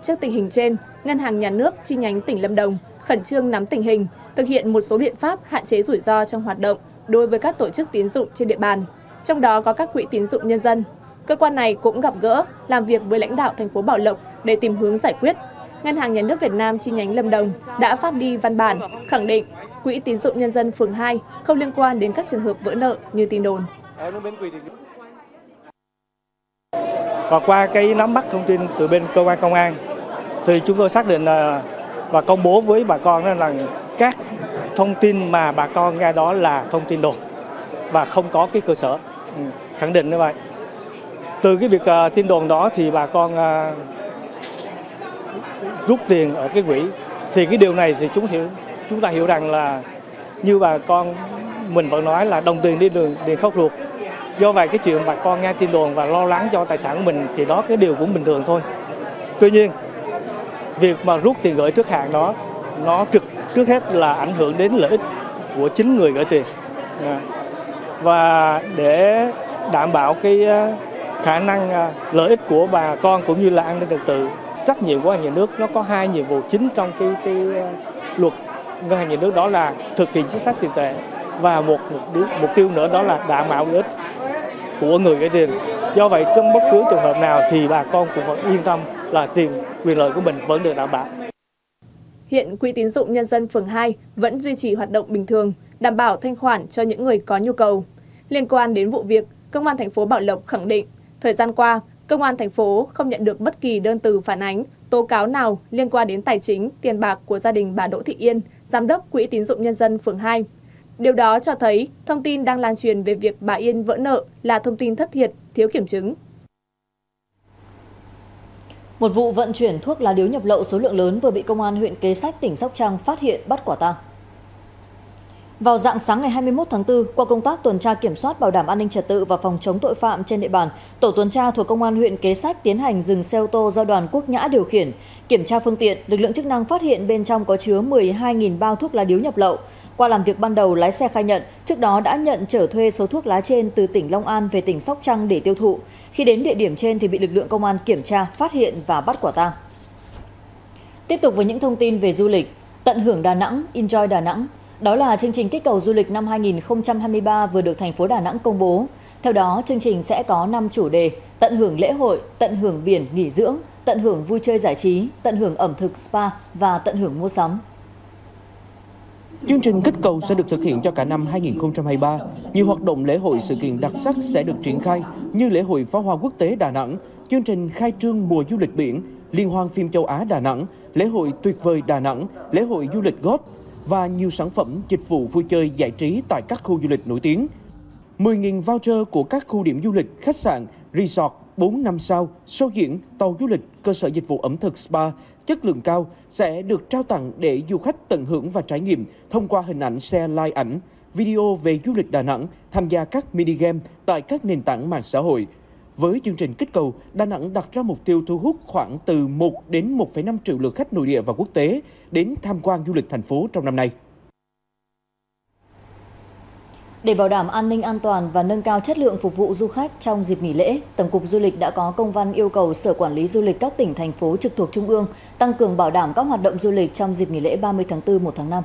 Trước tình hình trên, Ngân hàng Nhà nước chi nhánh tỉnh Lâm Đồng khẩn trương nắm tình hình, thực hiện một số biện pháp hạn chế rủi ro trong hoạt động đối với các tổ chức tín dụng trên địa bàn, trong đó có các quỹ tín dụng nhân dân. Cơ quan này cũng gặp gỡ, làm việc với lãnh đạo thành phố Bảo Lộc để tìm hướng giải quyết. Ngân hàng Nhà nước Việt Nam chi nhánh Lâm Đồng đã phát đi văn bản khẳng định Quỹ tín dụng nhân dân phường 2 không liên quan đến các trường hợp vỡ nợ như tin đồn. Và qua cái nắm bắt thông tin từ bên cơ quan công an, thì chúng tôi xác định là và công bố với bà con là các thông tin mà bà con nghe đó là thông tin đồn và không có cái cơ sở. Ừ, khẳng định như vậy. Từ cái việc à, tin đồn đó thì bà con à, rút tiền ở cái quỹ. Thì cái điều này thì chúng hiểu, chúng ta hiểu rằng là như bà con mình vẫn nói là đồng tiền đi đường, đi khóc ruột do vậy cái chuyện bà con nghe tin đồn và lo lắng cho tài sản của mình thì đó cái điều cũng bình thường thôi. Tuy nhiên việc mà rút tiền gửi trước hạn đó nó trực trước hết là ảnh hưởng đến lợi ích của chính người gửi tiền. À, và để đảm bảo cái à, khả năng à, lợi ích của bà con cũng như là an ninh trật tự trách nhiệm của ngân hàng nhà nước nó có hai nhiệm vụ chính trong cái cái luật ngân hàng nhà nước đó là thực hiện chính sách tiền tệ và một mục, mục tiêu nữa đó là đảm bảo lợi ích của người gửi tiền Do vậy trong bất cứ trường hợp nào thì bà con cũng vẫn yên tâm là tiền quyền lợi của mình vẫn được đảm bảo. Hiện Quỹ tín dụng nhân dân phường 2 vẫn duy trì hoạt động bình thường, đảm bảo thanh khoản cho những người có nhu cầu. Liên quan đến vụ việc, Công an thành phố Bảo Lộc khẳng định, thời gian qua, Công an thành phố không nhận được bất kỳ đơn từ phản ánh, tố cáo nào liên quan đến tài chính, tiền bạc của gia đình bà Đỗ Thị Yên, giám đốc Quỹ tín dụng nhân dân phường 2. Điều đó cho thấy thông tin đang lan truyền về việc bà Yên vỡ nợ là thông tin thất thiệt, thiếu kiểm chứng. Một vụ vận chuyển thuốc lá điếu nhập lậu số lượng lớn vừa bị công an huyện Kế Sách tỉnh Sóc Trăng phát hiện bắt quả tàng. Vào dạng sáng ngày 21 tháng 4, qua công tác tuần tra kiểm soát bảo đảm an ninh trật tự và phòng chống tội phạm trên địa bàn, tổ tuần tra thuộc công an huyện Kế Sách tiến hành dừng xe ô tô do đoàn Quốc Nhã điều khiển. Kiểm tra phương tiện, lực lượng chức năng phát hiện bên trong có chứa 12.000 bao thuốc lá điếu nhập lậu. Qua làm việc ban đầu, lái xe khai nhận trước đó đã nhận trở thuê số thuốc lá trên từ tỉnh Long An về tỉnh Sóc Trăng để tiêu thụ. Khi đến địa điểm trên thì bị lực lượng công an kiểm tra, phát hiện và bắt quả tang. Tiếp tục với những thông tin về du lịch, tận hưởng Đà Nẵng, Enjoy Đà Nẵng. Đó là chương trình kích cầu du lịch năm 2023 vừa được thành phố Đà Nẵng công bố. Theo đó, chương trình sẽ có 5 chủ đề: tận hưởng lễ hội, tận hưởng biển nghỉ dưỡng, tận hưởng vui chơi giải trí, tận hưởng ẩm thực spa và tận hưởng mua sắm. Chương trình kích cầu sẽ được thực hiện cho cả năm 2023. Nhiều hoạt động lễ hội sự kiện đặc sắc sẽ được triển khai như lễ hội pháo hoa quốc tế Đà Nẵng, chương trình khai trương mùa du lịch biển, liên hoan phim châu Á Đà Nẵng, lễ hội tuyệt vời Đà Nẵng, lễ hội du lịch gót và nhiều sản phẩm dịch vụ vui chơi giải trí tại các khu du lịch nổi tiếng. 10.000 voucher của các khu điểm du lịch, khách sạn, resort 4 năm sao, show diễn, tàu du lịch, cơ sở dịch vụ ẩm thực spa chất lượng cao sẽ được trao tặng để du khách tận hưởng và trải nghiệm thông qua hình ảnh xe live ảnh, video về du lịch Đà Nẵng, tham gia các mini game tại các nền tảng mạng xã hội. Với chương trình kích cầu, Đà Nẵng đặt ra mục tiêu thu hút khoảng từ 1 đến 1,5 triệu lượt khách nội địa và quốc tế đến tham quan du lịch thành phố trong năm nay. Để bảo đảm an ninh an toàn và nâng cao chất lượng phục vụ du khách trong dịp nghỉ lễ, Tổng cục Du lịch đã có công văn yêu cầu Sở Quản lý Du lịch các tỉnh, thành phố trực thuộc Trung ương tăng cường bảo đảm các hoạt động du lịch trong dịp nghỉ lễ 30 tháng 4, 1 tháng 5.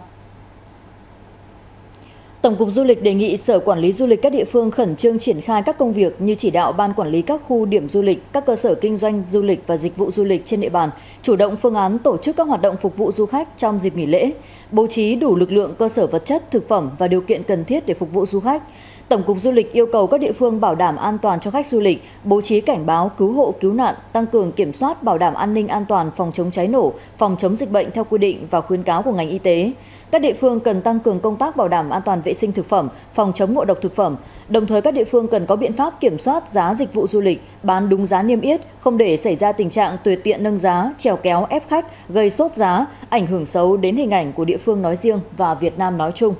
Tổng cục Du lịch đề nghị Sở Quản lý Du lịch các địa phương khẩn trương triển khai các công việc như chỉ đạo ban quản lý các khu điểm du lịch, các cơ sở kinh doanh du lịch và dịch vụ du lịch trên địa bàn, chủ động phương án tổ chức các hoạt động phục vụ du khách trong dịp nghỉ lễ, bố trí đủ lực lượng cơ sở vật chất, thực phẩm và điều kiện cần thiết để phục vụ du khách. Tổng cục Du lịch yêu cầu các địa phương bảo đảm an toàn cho khách du lịch, bố trí cảnh báo cứu hộ cứu nạn, tăng cường kiểm soát bảo đảm an ninh an toàn phòng chống cháy nổ, phòng chống dịch bệnh theo quy định và khuyến cáo của ngành y tế. Các địa phương cần tăng cường công tác bảo đảm an toàn vệ sinh thực phẩm, phòng chống ngộ độc thực phẩm. Đồng thời các địa phương cần có biện pháp kiểm soát giá dịch vụ du lịch, bán đúng giá niêm yết, không để xảy ra tình trạng tuyệt tiện nâng giá, trèo kéo ép khách, gây sốt giá, ảnh hưởng xấu đến hình ảnh của địa phương nói riêng và Việt Nam nói chung.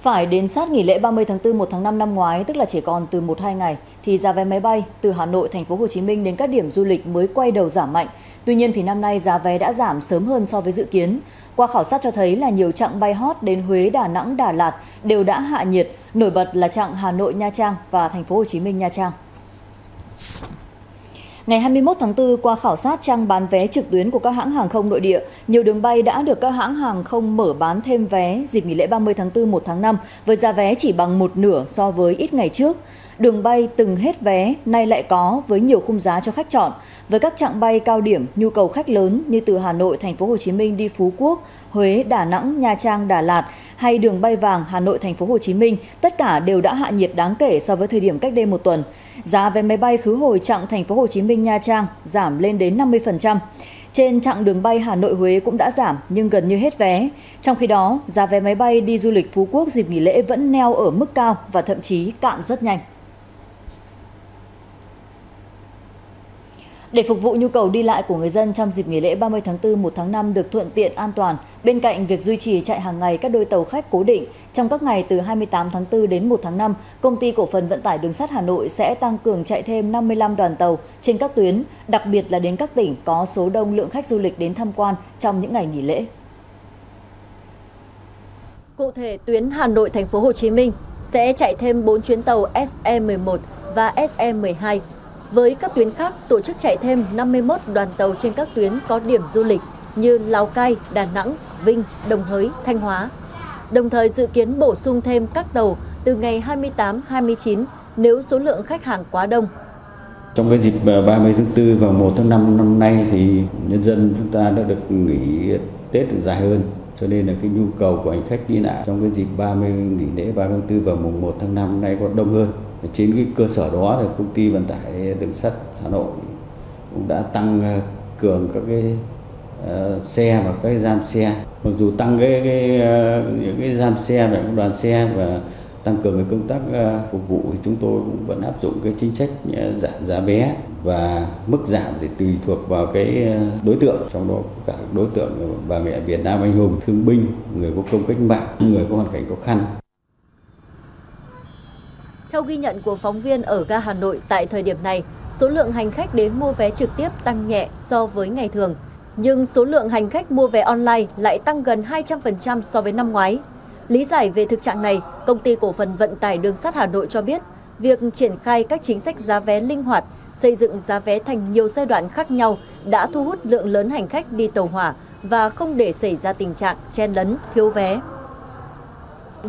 Phải đến sát nghỉ lễ 30 tháng 4 1 tháng 5 năm ngoái, tức là chỉ còn từ 1-2 ngày, thì giá vé máy bay từ Hà Nội, thành phố Hồ Chí Minh đến các điểm du lịch mới quay đầu giảm mạnh. Tuy nhiên thì năm nay giá vé đã giảm sớm hơn so với dự kiến. Qua khảo sát cho thấy là nhiều chặng bay hot đến Huế, Đà Nẵng, Đà Lạt đều đã hạ nhiệt, nổi bật là chặng Hà Nội, Nha Trang và thành phố Hồ Chí Minh, Nha Trang. Ngày 21 tháng 4, qua khảo sát trang bán vé trực tuyến của các hãng hàng không nội địa, nhiều đường bay đã được các hãng hàng không mở bán thêm vé dịp nghỉ lễ 30 tháng 4 1 tháng 5 với giá vé chỉ bằng một nửa so với ít ngày trước. Đường bay từng hết vé nay lại có với nhiều khung giá cho khách chọn. Với các trạng bay cao điểm, nhu cầu khách lớn như từ Hà Nội, thành phố Hồ Chí Minh đi Phú Quốc, Huế, Đà Nẵng, Nha Trang, Đà Lạt hay đường bay vàng Hà Nội, thành phố Hồ Chí Minh, tất cả đều đã hạ nhiệt đáng kể so với thời điểm cách đây một tuần. Giá vé máy bay khứ hồi chặng thành phố Hồ Chí Minh Nha Trang giảm lên đến 50%. Trên chặng đường bay Hà Nội Huế cũng đã giảm nhưng gần như hết vé. Trong khi đó, giá vé máy bay đi du lịch Phú Quốc dịp nghỉ lễ vẫn neo ở mức cao và thậm chí cạn rất nhanh. Để phục vụ nhu cầu đi lại của người dân trong dịp nghỉ lễ 30 tháng 4 1 tháng 5 được thuận tiện an toàn, bên cạnh việc duy trì chạy hàng ngày các đôi tàu khách cố định, trong các ngày từ 28 tháng 4 đến 1 tháng 5, công ty cổ phần vận tải đường sắt Hà Nội sẽ tăng cường chạy thêm 55 đoàn tàu trên các tuyến, đặc biệt là đến các tỉnh có số đông lượng khách du lịch đến tham quan trong những ngày nghỉ lễ. Cụ thể, tuyến Hà Nội thành phố Hồ Chí Minh sẽ chạy thêm 4 chuyến tàu SE11 và SE12 với các tuyến khác tổ chức chạy thêm 51 đoàn tàu trên các tuyến có điểm du lịch như Lào Cai, Đà Nẵng, Vinh, Đồng Hới, Thanh Hóa. Đồng thời dự kiến bổ sung thêm các tàu từ ngày 28, 29 nếu số lượng khách hàng quá đông. Trong cái dịp à, 30 tháng 4 và 1 tháng 5 năm nay thì nhân dân chúng ta đã được nghỉ Tết được dài hơn cho nên là cái nhu cầu của hành khách đi lại trong cái dịp 30 nghỉ lễ 30 tháng 4 và mùng 1 tháng 5 nay có đông hơn. Trên cái cơ sở đó thì công ty vận tải đường sắt Hà Nội cũng đã tăng à, cường các cái uh, xe và các gian xe. Mặc dù tăng cái, cái uh, những cái gian xe và các đoàn xe và tăng cường cái công tác uh, phục vụ thì chúng tôi cũng vẫn áp dụng cái chính sách giảm giá vé và mức giảm thì tùy thuộc vào cái đối tượng trong đó cả đối tượng bà mẹ Việt Nam anh hùng, thương binh, người có công cách mạng, người có hoàn cảnh khó khăn. Theo ghi nhận của phóng viên ở ga Hà Nội tại thời điểm này, số lượng hành khách đến mua vé trực tiếp tăng nhẹ so với ngày thường. Nhưng số lượng hành khách mua vé online lại tăng gần 200% so với năm ngoái. Lý giải về thực trạng này, công ty cổ phần vận tải đường sắt Hà Nội cho biết, việc triển khai các chính sách giá vé linh hoạt, xây dựng giá vé thành nhiều giai đoạn khác nhau đã thu hút lượng lớn hành khách đi tàu hỏa và không để xảy ra tình trạng chen lấn, thiếu vé.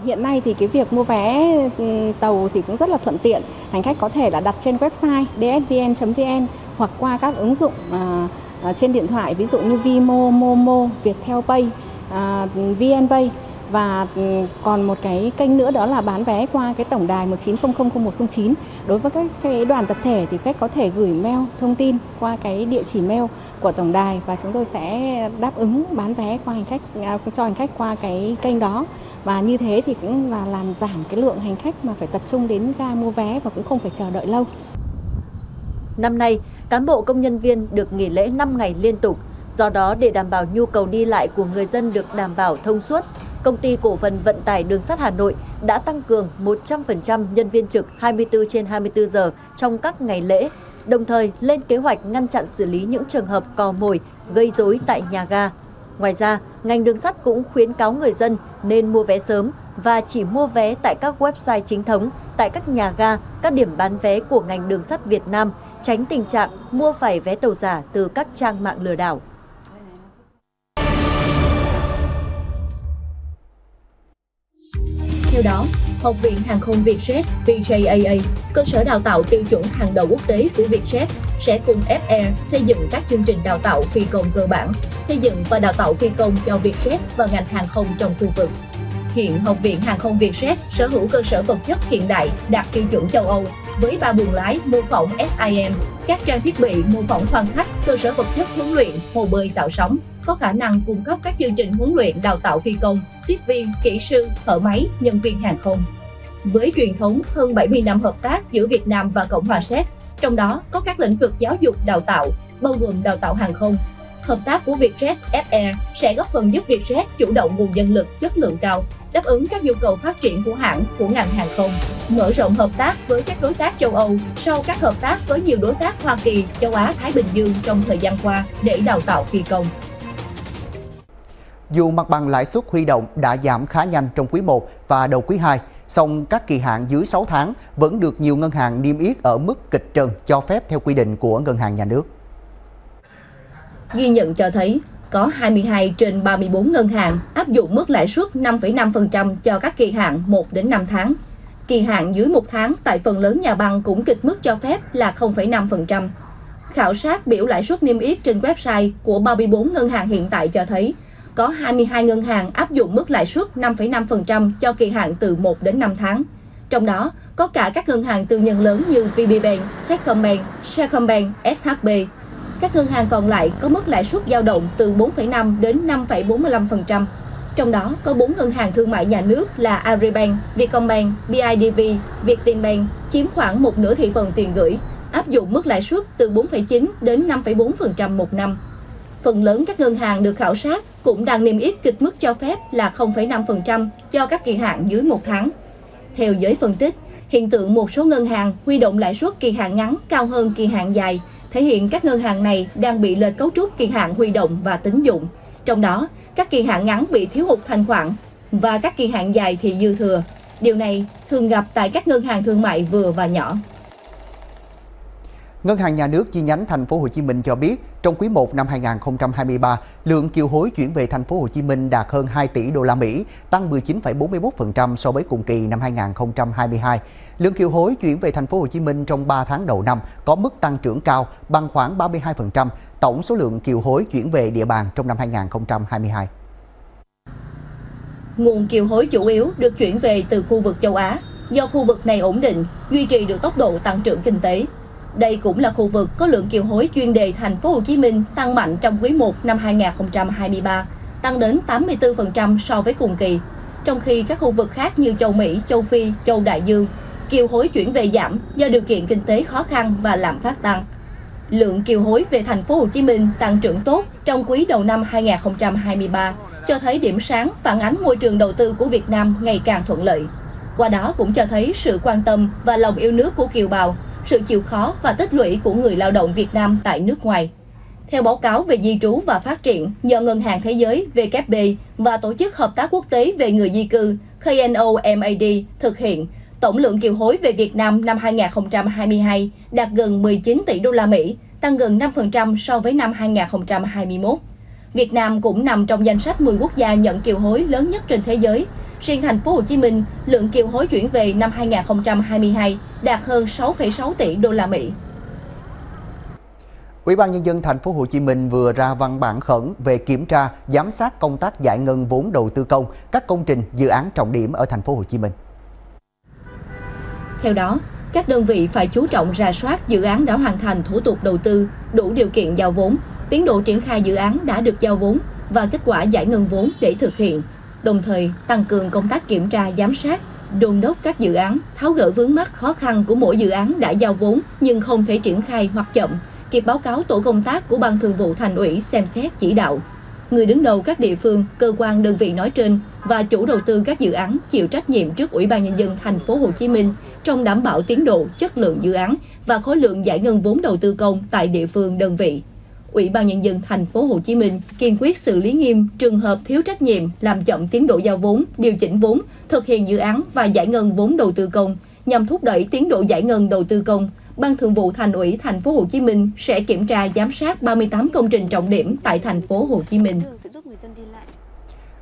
Hiện nay thì cái việc mua vé ừ, tàu thì cũng rất là thuận tiện. Hành khách có thể là đặt trên website dsvn.vn hoặc qua các ứng dụng à, à, trên điện thoại ví dụ như Vimo, Momo, Viettel Pay, à, VNPay và ừ, còn một cái kênh nữa đó là bán vé qua cái tổng đài 19000109 đối với các cái đoàn tập thể thì khách có thể gửi mail thông tin qua cái địa chỉ mail của tổng đài và chúng tôi sẽ đáp ứng bán vé qua hành khách à, cho hành khách qua cái kênh đó và như thế thì cũng là làm giảm cái lượng hành khách mà phải tập trung đến ga mua vé và cũng không phải chờ đợi lâu. Năm nay, cán bộ công nhân viên được nghỉ lễ 5 ngày liên tục. Do đó, để đảm bảo nhu cầu đi lại của người dân được đảm bảo thông suốt, công ty cổ phần vận tải đường sắt Hà Nội đã tăng cường 100% nhân viên trực 24 trên 24 giờ trong các ngày lễ, đồng thời lên kế hoạch ngăn chặn xử lý những trường hợp cò mồi gây dối tại nhà ga. Ngoài ra, ngành đường sắt cũng khuyến cáo người dân nên mua vé sớm và chỉ mua vé tại các website chính thống, tại các nhà ga, các điểm bán vé của ngành đường sắt Việt Nam, tránh tình trạng mua phải vé tàu giả từ các trang mạng lừa đảo. Theo đó, Học viện Hàng không Vietjet VJAA, cơ sở đào tạo tiêu chuẩn hàng đầu quốc tế của Vietjet, sẽ cùng FAir xây dựng các chương trình đào tạo phi công cơ bản, xây dựng và đào tạo phi công cho Vietjet và ngành hàng không trong khu vực. Hiện Học viện Hàng không Vietjet sở hữu cơ sở vật chất hiện đại đạt tiêu chuẩn châu Âu với ba buồng lái mô phỏng SIM, các trang thiết bị mô phỏng khoang khách, cơ sở vật chất huấn luyện, hồ bơi tạo sóng, có khả năng cung cấp các chương trình huấn luyện đào tạo phi công, tiếp viên, kỹ sư, thợ máy, nhân viên hàng không. Với truyền thống hơn 70 năm hợp tác giữa Việt Nam và Cộng hòa Séc, trong đó có các lĩnh vực giáo dục đào tạo, bao gồm đào tạo hàng không. Hợp tác của Vietjet FE sẽ góp phần giúp Vietjet chủ động nguồn nhân lực chất lượng cao, đáp ứng các nhu cầu phát triển của hãng của ngành hàng không, mở rộng hợp tác với các đối tác châu Âu sau các hợp tác với nhiều đối tác Hoa Kỳ, châu Á, Thái Bình Dương trong thời gian qua để đào tạo phi công. Dù mặt bằng lãi suất huy động đã giảm khá nhanh trong quý 1 và đầu quý 2, song các kỳ hạn dưới 6 tháng vẫn được nhiều ngân hàng niêm yết ở mức kịch trần cho phép theo quy định của ngân hàng nhà nước. Ghi nhận cho thấy có 22 trên 34 ngân hàng áp dụng mức lãi suất 5,5% cho các kỳ hạn 1 đến 5 tháng. Kỳ hạn dưới 1 tháng tại phần lớn nhà băng cũng kịch mức cho phép là 0,5%. Khảo sát biểu lãi suất niêm yết trên website của 34 ngân hàng hiện tại cho thấy có 22 ngân hàng áp dụng mức lãi suất 5,5% cho kỳ hạn từ 1 đến 5 tháng. Trong đó, có cả các ngân hàng tư nhân lớn như VPBank, Techcombank, Sacombank, SHB. Các ngân hàng còn lại có mức lãi suất dao động từ 4,5 đến 5,45%. Trong đó có 4 ngân hàng thương mại nhà nước là Agribank, Vietcombank, BIDV, Vietinbank chiếm khoảng một nửa thị phần tiền gửi, áp dụng mức lãi suất từ 4,9 đến 5,4% một năm. Phần lớn các ngân hàng được khảo sát cũng đang niêm yết kịch mức cho phép là 0,5% cho các kỳ hạn dưới một tháng. Theo giới phân tích, hiện tượng một số ngân hàng huy động lãi suất kỳ hạn ngắn cao hơn kỳ hạn dài thể hiện các ngân hàng này đang bị lệch cấu trúc kỳ hạn huy động và tín dụng. Trong đó, các kỳ hạn ngắn bị thiếu hụt thanh khoản và các kỳ hạn dài thì dư thừa. Điều này thường gặp tại các ngân hàng thương mại vừa và nhỏ. Ngân hàng Nhà nước chi nhánh thành phố Hồ Chí Minh cho biết, trong quý 1 năm 2023, lượng kiều hối chuyển về thành phố Hồ Chí Minh đạt hơn 2 tỷ đô la Mỹ, tăng 19,41% so với cùng kỳ năm 2022. Lượng kiều hối chuyển về thành phố Hồ Chí Minh trong 3 tháng đầu năm có mức tăng trưởng cao, bằng khoảng 32% tổng số lượng kiều hối chuyển về địa bàn trong năm 2022. Nguồn kiều hối chủ yếu được chuyển về từ khu vực châu Á, do khu vực này ổn định, duy trì được tốc độ tăng trưởng kinh tế. Đây cũng là khu vực có lượng kiều hối chuyên đề thành phố Hồ Chí Minh tăng mạnh trong quý 1 năm 2023, tăng đến 84% so với cùng kỳ. Trong khi các khu vực khác như châu Mỹ, châu Phi, châu Đại Dương, kiều hối chuyển về giảm do điều kiện kinh tế khó khăn và lạm phát tăng. Lượng kiều hối về thành phố Hồ Chí Minh tăng trưởng tốt trong quý đầu năm 2023, cho thấy điểm sáng phản ánh môi trường đầu tư của Việt Nam ngày càng thuận lợi. Qua đó cũng cho thấy sự quan tâm và lòng yêu nước của kiều bào sự chịu khó và tích lũy của người lao động Việt Nam tại nước ngoài. Theo báo cáo về di trú và phát triển do Ngân hàng Thế giới WB và Tổ chức Hợp tác Quốc tế về người di cư KNOMAD thực hiện, tổng lượng kiều hối về Việt Nam năm 2022 đạt gần 19 tỷ đô la Mỹ, tăng gần 5% so với năm 2021. Việt Nam cũng nằm trong danh sách 10 quốc gia nhận kiều hối lớn nhất trên thế giới Riêng thành phố Hồ Chí Minh, lượng kiều hối chuyển về năm 2022 đạt hơn 6,6 tỷ đô la Mỹ. Ủy ban nhân dân thành phố Hồ Chí Minh vừa ra văn bản khẩn về kiểm tra, giám sát công tác giải ngân vốn đầu tư công các công trình dự án trọng điểm ở thành phố Hồ Chí Minh. Theo đó, các đơn vị phải chú trọng ra soát dự án đã hoàn thành thủ tục đầu tư, đủ điều kiện giao vốn, tiến độ triển khai dự án đã được giao vốn và kết quả giải ngân vốn để thực hiện đồng thời tăng cường công tác kiểm tra, giám sát, đôn đốc các dự án, tháo gỡ vướng mắc khó khăn của mỗi dự án đã giao vốn nhưng không thể triển khai hoặc chậm. Kịp báo cáo tổ công tác của ban thường vụ thành ủy xem xét chỉ đạo. Người đứng đầu các địa phương, cơ quan, đơn vị nói trên và chủ đầu tư các dự án chịu trách nhiệm trước ủy ban nhân dân thành phố Hồ Chí Minh trong đảm bảo tiến độ chất lượng dự án và khối lượng giải ngân vốn đầu tư công tại địa phương, đơn vị. Ủy ban nhân dân thành phố Hồ Chí Minh kiên quyết xử lý nghiêm trường hợp thiếu trách nhiệm làm chậm tiến độ giao vốn, điều chỉnh vốn, thực hiện dự án và giải ngân vốn đầu tư công nhằm thúc đẩy tiến độ giải ngân đầu tư công. Ban Thường vụ Thành ủy thành phố Hồ Chí Minh sẽ kiểm tra giám sát 38 công trình trọng điểm tại thành phố Hồ Chí Minh.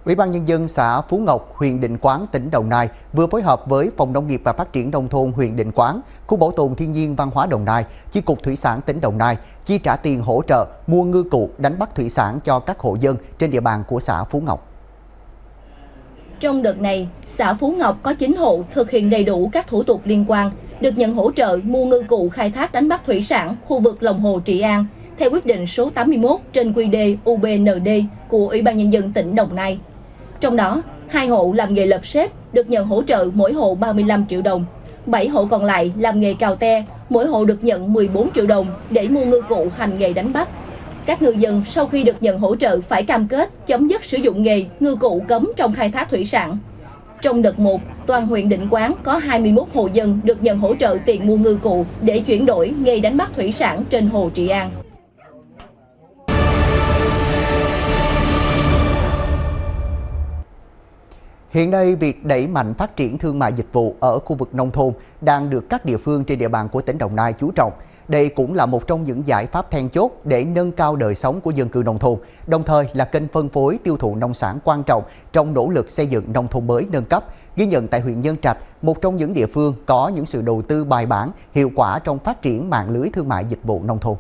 Ủy ban Nhân dân xã Phú Ngọc, huyện Định Quán, tỉnh Đồng Nai vừa phối hợp với Phòng Nông nghiệp và Phát triển Nông thôn huyện Định Quán, Khu Bảo tồn Thiên nhiên Văn hóa Đồng Nai, Chi cục Thủy sản tỉnh Đồng Nai chi trả tiền hỗ trợ mua ngư cụ đánh bắt thủy sản cho các hộ dân trên địa bàn của xã Phú Ngọc. Trong đợt này, xã Phú Ngọc có 9 hộ thực hiện đầy đủ các thủ tục liên quan, được nhận hỗ trợ mua ngư cụ khai thác đánh bắt thủy sản khu vực lòng hồ Trị An theo quyết định số 81 trên QD UBND của Ủy ban Nhân dân tỉnh Đồng Nai. Trong đó, hai hộ làm nghề lập xếp được nhận hỗ trợ mỗi hộ 35 triệu đồng. 7 hộ còn lại làm nghề cào te, mỗi hộ được nhận 14 triệu đồng để mua ngư cụ hành nghề đánh bắt. Các ngư dân sau khi được nhận hỗ trợ phải cam kết chấm dứt sử dụng nghề ngư cụ cấm trong khai thác thủy sản. Trong đợt 1, toàn huyện Định Quán có 21 hộ dân được nhận hỗ trợ tiền mua ngư cụ để chuyển đổi nghề đánh bắt thủy sản trên hồ Trị An. Hiện nay, việc đẩy mạnh phát triển thương mại dịch vụ ở khu vực nông thôn đang được các địa phương trên địa bàn của tỉnh Đồng Nai chú trọng. Đây cũng là một trong những giải pháp then chốt để nâng cao đời sống của dân cư nông thôn, đồng thời là kênh phân phối tiêu thụ nông sản quan trọng trong nỗ lực xây dựng nông thôn mới nâng cấp. Ghi nhận tại huyện Nhân Trạch, một trong những địa phương có những sự đầu tư bài bản, hiệu quả trong phát triển mạng lưới thương mại dịch vụ nông thôn.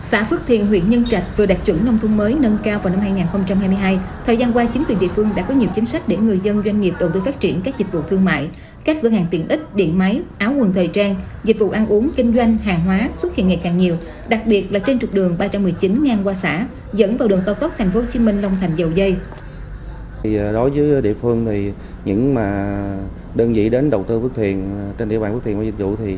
Xã Phước Thiền, huyện Nhân Trạch vừa đạt chuẩn nông thôn mới nâng cao vào năm 2022. Thời gian qua, chính quyền địa phương đã có nhiều chính sách để người dân doanh nghiệp đầu tư phát triển các dịch vụ thương mại, các cửa hàng tiện ích, điện máy, áo quần thời trang, dịch vụ ăn uống, kinh doanh, hàng hóa xuất hiện ngày càng nhiều, đặc biệt là trên trục đường 319 ngang qua xã, dẫn vào đường cao tốc thành phố Hồ Chí Minh Long Thành dầu dây. Thì à, đối với địa phương thì những mà đơn vị đến đầu tư Phước Thiền à, trên địa bàn Phước Thiền và dịch vụ thì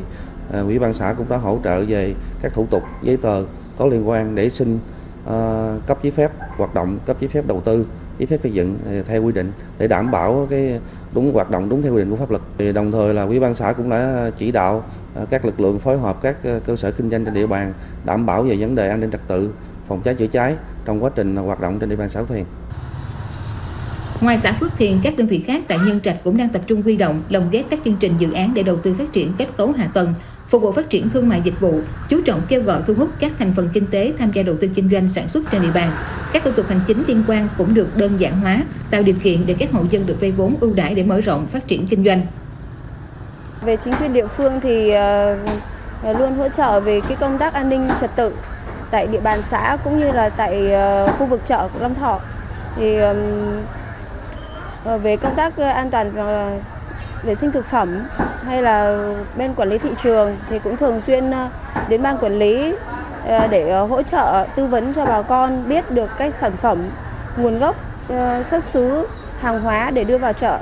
à, ủy ban xã cũng đã hỗ trợ về các thủ tục giấy tờ có liên quan để xin uh, cấp giấy phép hoạt động, cấp giấy phép đầu tư, giấy phép xây dựng ờ, theo quy định để đảm bảo cái đúng hoạt động đúng theo quy định của pháp luật. Thì đồng thời là ủy ban xã cũng đã chỉ đạo uh, các lực lượng phối hợp các cơ sở kinh doanh trên địa bàn đảm bảo về vấn đề an ninh trật tự, phòng cháy chữa cháy trong quá trình hoạt động trên địa bàn xã Thiền. Ngoài xã Phước Thiền, các đơn vị khác tại Nhân Trạch cũng đang tập trung quy động, lồng ghép các chương trình dự án để đầu tư phát triển kết cấu hạ tầng, phục vụ phát triển thương mại dịch vụ, chú trọng kêu gọi thu hút các thành phần kinh tế tham gia đầu tư kinh doanh sản xuất trên địa bàn. Các thủ tục hành chính liên quan cũng được đơn giản hóa, tạo điều kiện để các hộ dân được vay vốn ưu đãi để mở rộng phát triển kinh doanh. Về chính quyền địa phương thì ờ, ờ, luôn hỗ trợ về cái công tác an ninh trật tự tại địa bàn xã cũng như là tại ờ, khu vực chợ của Long Thọ. Thì về công tác an toàn vệ sinh thực phẩm hay là bên quản lý thị trường thì cũng thường xuyên ờ, đến ban quản lý ờ, để ờ, hỗ trợ tư vấn cho bà con biết được các sản phẩm nguồn gốc xuất xứ hàng hóa để đưa vào chợ.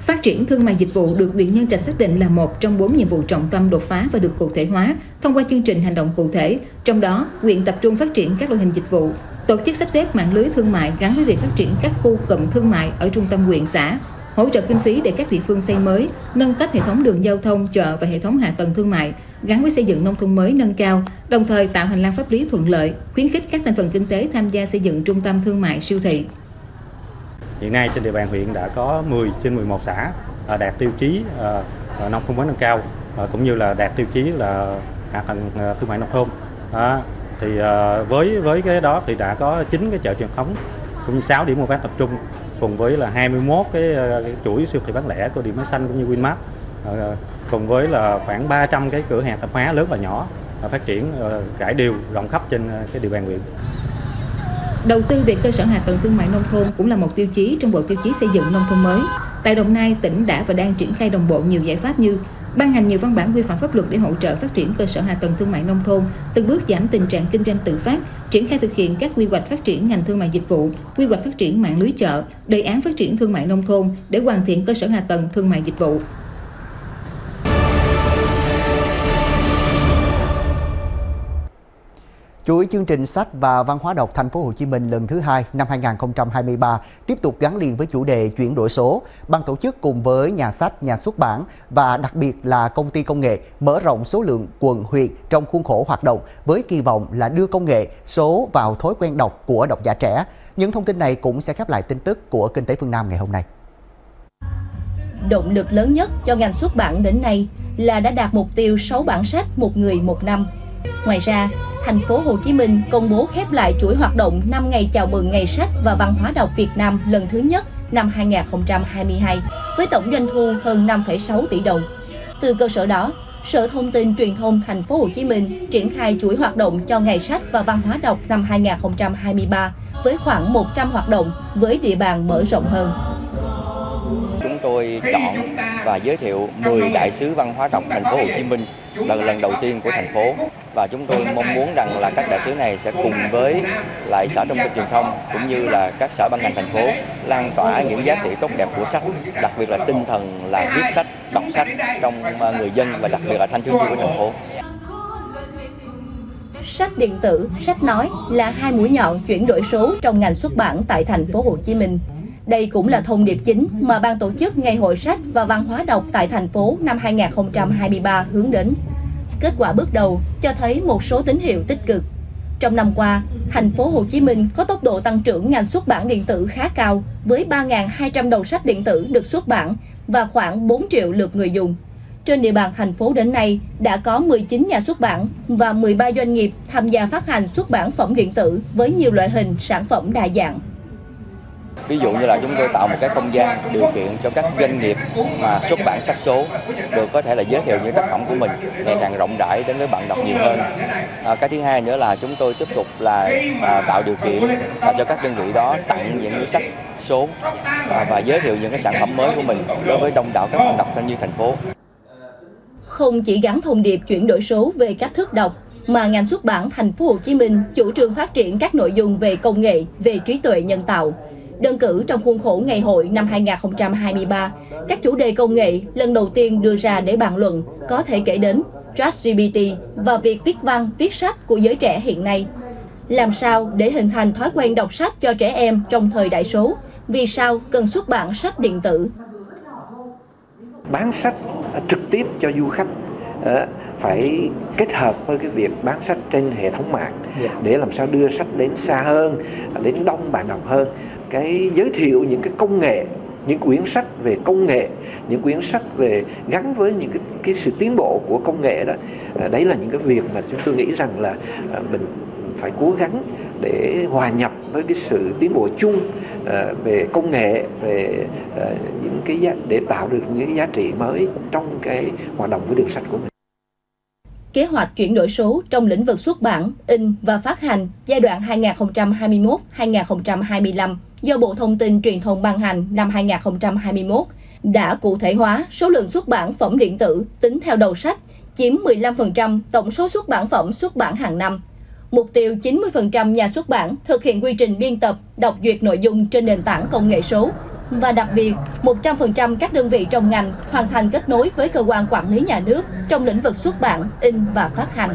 Phát triển thương mại dịch vụ được huyện Nhân Trạch xác định là một trong bốn nhiệm vụ trọng tâm đột phá và được cụ thể hóa thông qua chương trình hành động cụ thể. Trong đó, huyện tập trung phát triển các loại hình dịch vụ, tổ chức sắp xếp mạng lưới thương mại gắn với việc phát triển các khu cụm thương mại ở trung tâm huyện xã, hỗ trợ kinh phí để các địa phương xây mới, nâng cấp hệ thống đường giao thông, chợ và hệ thống hạ tầng thương mại gắn với xây dựng nông thôn mới nâng cao, đồng thời tạo hành lang pháp lý thuận lợi, khuyến khích các thành phần kinh tế tham gia xây dựng trung tâm thương mại siêu thị. Hiện nay trên địa bàn huyện đã có 10 trên 11 xã à, đạt tiêu chí à, à, nông thôn mới nâng cao cũng như là đạt tiêu chí là hạ tầng thương mại nông thôn. à, Thì với với cái đó thì đã có 9 cái chợ truyền thống cũng như 6 điểm mua bán tập trung cùng với là 21 cái, ờ, cái chuỗi siêu thị bán lẻ của Điện Máy Xanh cũng như Winmart ờ, cùng với là khoảng 300 cái cửa hàng tạp hóa lớn và nhỏ ờ, phát triển trải đều rộng khắp trên cái địa bàn huyện. Đầu tư về cơ sở hạ tầng thương mại nông thôn cũng là một tiêu chí trong bộ tiêu chí xây dựng nông thôn mới. Tại Đồng Nai, tỉnh đã và đang triển khai đồng bộ nhiều giải pháp như ban hành nhiều văn bản quy phạm pháp luật để hỗ trợ phát triển cơ sở hạ tầng thương mại nông thôn, từng bước giảm tình trạng kinh doanh tự phát, triển khai thực hiện các quy hoạch phát triển ngành thương mại dịch vụ, quy hoạch phát triển mạng lưới chợ, đề án phát triển thương mại nông thôn để hoàn thiện cơ sở hạ tầng thương mại dịch vụ. Chuỗi chương trình sách và văn hóa đọc thành phố Hồ Chí Minh lần thứ hai năm 2023 tiếp tục gắn liền với chủ đề chuyển đổi số. Ban tổ chức cùng với nhà sách, nhà xuất bản và đặc biệt là công ty công nghệ mở rộng số lượng quận huyện trong khuôn khổ hoạt động với kỳ vọng là đưa công nghệ số vào thói quen đọc của độc giả trẻ. Những thông tin này cũng sẽ khép lại tin tức của Kinh tế phương Nam ngày hôm nay. Động lực lớn nhất cho ngành xuất bản đến nay là đã đạt mục tiêu 6 bản sách một người một năm. Ngoài ra, thành phố Hồ Chí Minh công bố khép lại chuỗi hoạt động 5 ngày chào mừng Ngày sách và Văn hóa đọc Việt Nam lần thứ nhất năm 2022 với tổng doanh thu hơn 5,6 tỷ đồng. Từ cơ sở đó, Sở Thông tin Truyền thông thành phố Hồ Chí Minh triển khai chuỗi hoạt động cho Ngày sách và Văn hóa đọc năm 2023 với khoảng 100 hoạt động với địa bàn mở rộng hơn. Chúng tôi chọn và giới thiệu 10 đại sứ văn hóa đọc thành phố Hồ Chí Minh là lần đầu tiên của thành phố và chúng tôi mong muốn rằng là các đại sứ này sẽ cùng với lại sở thông tin truyền thông cũng như là các sở ban ngành thành phố lan tỏa những giá trị tốt đẹp của sách đặc biệt là tinh thần là viết sách đọc sách trong à, người dân và đặc biệt là thanh thiếu nhi của thành phố sách điện tử, sách nói là hai mũi nhọn chuyển đổi số trong ngành xuất bản tại thành phố Hồ Chí Minh. Đây cũng là thông điệp chính mà ban tổ chức Ngày hội sách và văn hóa đọc tại thành phố năm 2023 hướng đến. Kết quả bước đầu cho thấy một số tín hiệu tích cực. Trong năm qua, thành phố Hồ Chí Minh có tốc độ tăng trưởng ngành xuất bản điện tử khá cao với 3.200 đầu sách điện tử được xuất bản và khoảng 4 triệu lượt người dùng. Trên địa bàn thành phố đến nay đã có 19 nhà xuất bản và 13 doanh nghiệp tham gia phát hành xuất bản phẩm điện tử với nhiều loại hình sản phẩm đa dạng. Ví dụ như là chúng tôi tạo một cái không gian điều kiện cho các doanh nghiệp mà xuất bản sách số được có thể là giới thiệu những tác phẩm của mình ngày càng rộng rãi đến với bạn đọc nhiều hơn. À, cái thứ hai nữa là chúng tôi tiếp tục là à, tạo điều kiện à, cho các đơn vị đó tặng những sách số à, và giới thiệu những cái sản phẩm mới của mình đối với đông đảo các bạn đọc như thành phố. Không chỉ gắn thông điệp chuyển đổi số về cách thức đọc mà ngành xuất bản thành phố Hồ Chí Minh chủ trương phát triển các nội dung về công nghệ, về trí tuệ nhân tạo. Đơn cử trong khuôn khổ ngày hội năm 2023, các chủ đề công nghệ lần đầu tiên đưa ra để bàn luận có thể kể đến ChatGPT và việc viết văn, viết sách của giới trẻ hiện nay. Làm sao để hình thành thói quen đọc sách cho trẻ em trong thời đại số? Vì sao cần xuất bản sách điện tử? Bán sách trực tiếp cho du khách phải kết hợp với cái việc bán sách trên hệ thống mạng để làm sao đưa sách đến xa hơn đến đông bạn đọc hơn cái giới thiệu những cái công nghệ những quyển sách về công nghệ những quyển sách về gắn với những cái, cái sự tiến bộ của công nghệ đó. À, đấy là những cái việc mà chúng tôi nghĩ rằng là à, mình phải cố gắng để hòa nhập với cái sự tiến bộ chung à, về công nghệ về những cái giá, để tạo được những cái giá trị mới trong cái hoạt động của đường sách của mình kế hoạch chuyển đổi số trong lĩnh vực xuất bản, in và phát hành giai đoạn 2021-2025 do Bộ Thông tin Truyền thông ban hành năm 2021 đã cụ thể hóa số lượng xuất bản phẩm điện tử tính theo đầu sách chiếm 15% tổng số xuất bản phẩm xuất bản hàng năm. Mục tiêu 90% nhà xuất bản thực hiện quy trình biên tập, đọc duyệt nội dung trên nền tảng công nghệ số và đặc biệt 100% các đơn vị trong ngành hoàn thành kết nối với cơ quan quản lý nhà nước trong lĩnh vực xuất bản, in và phát hành.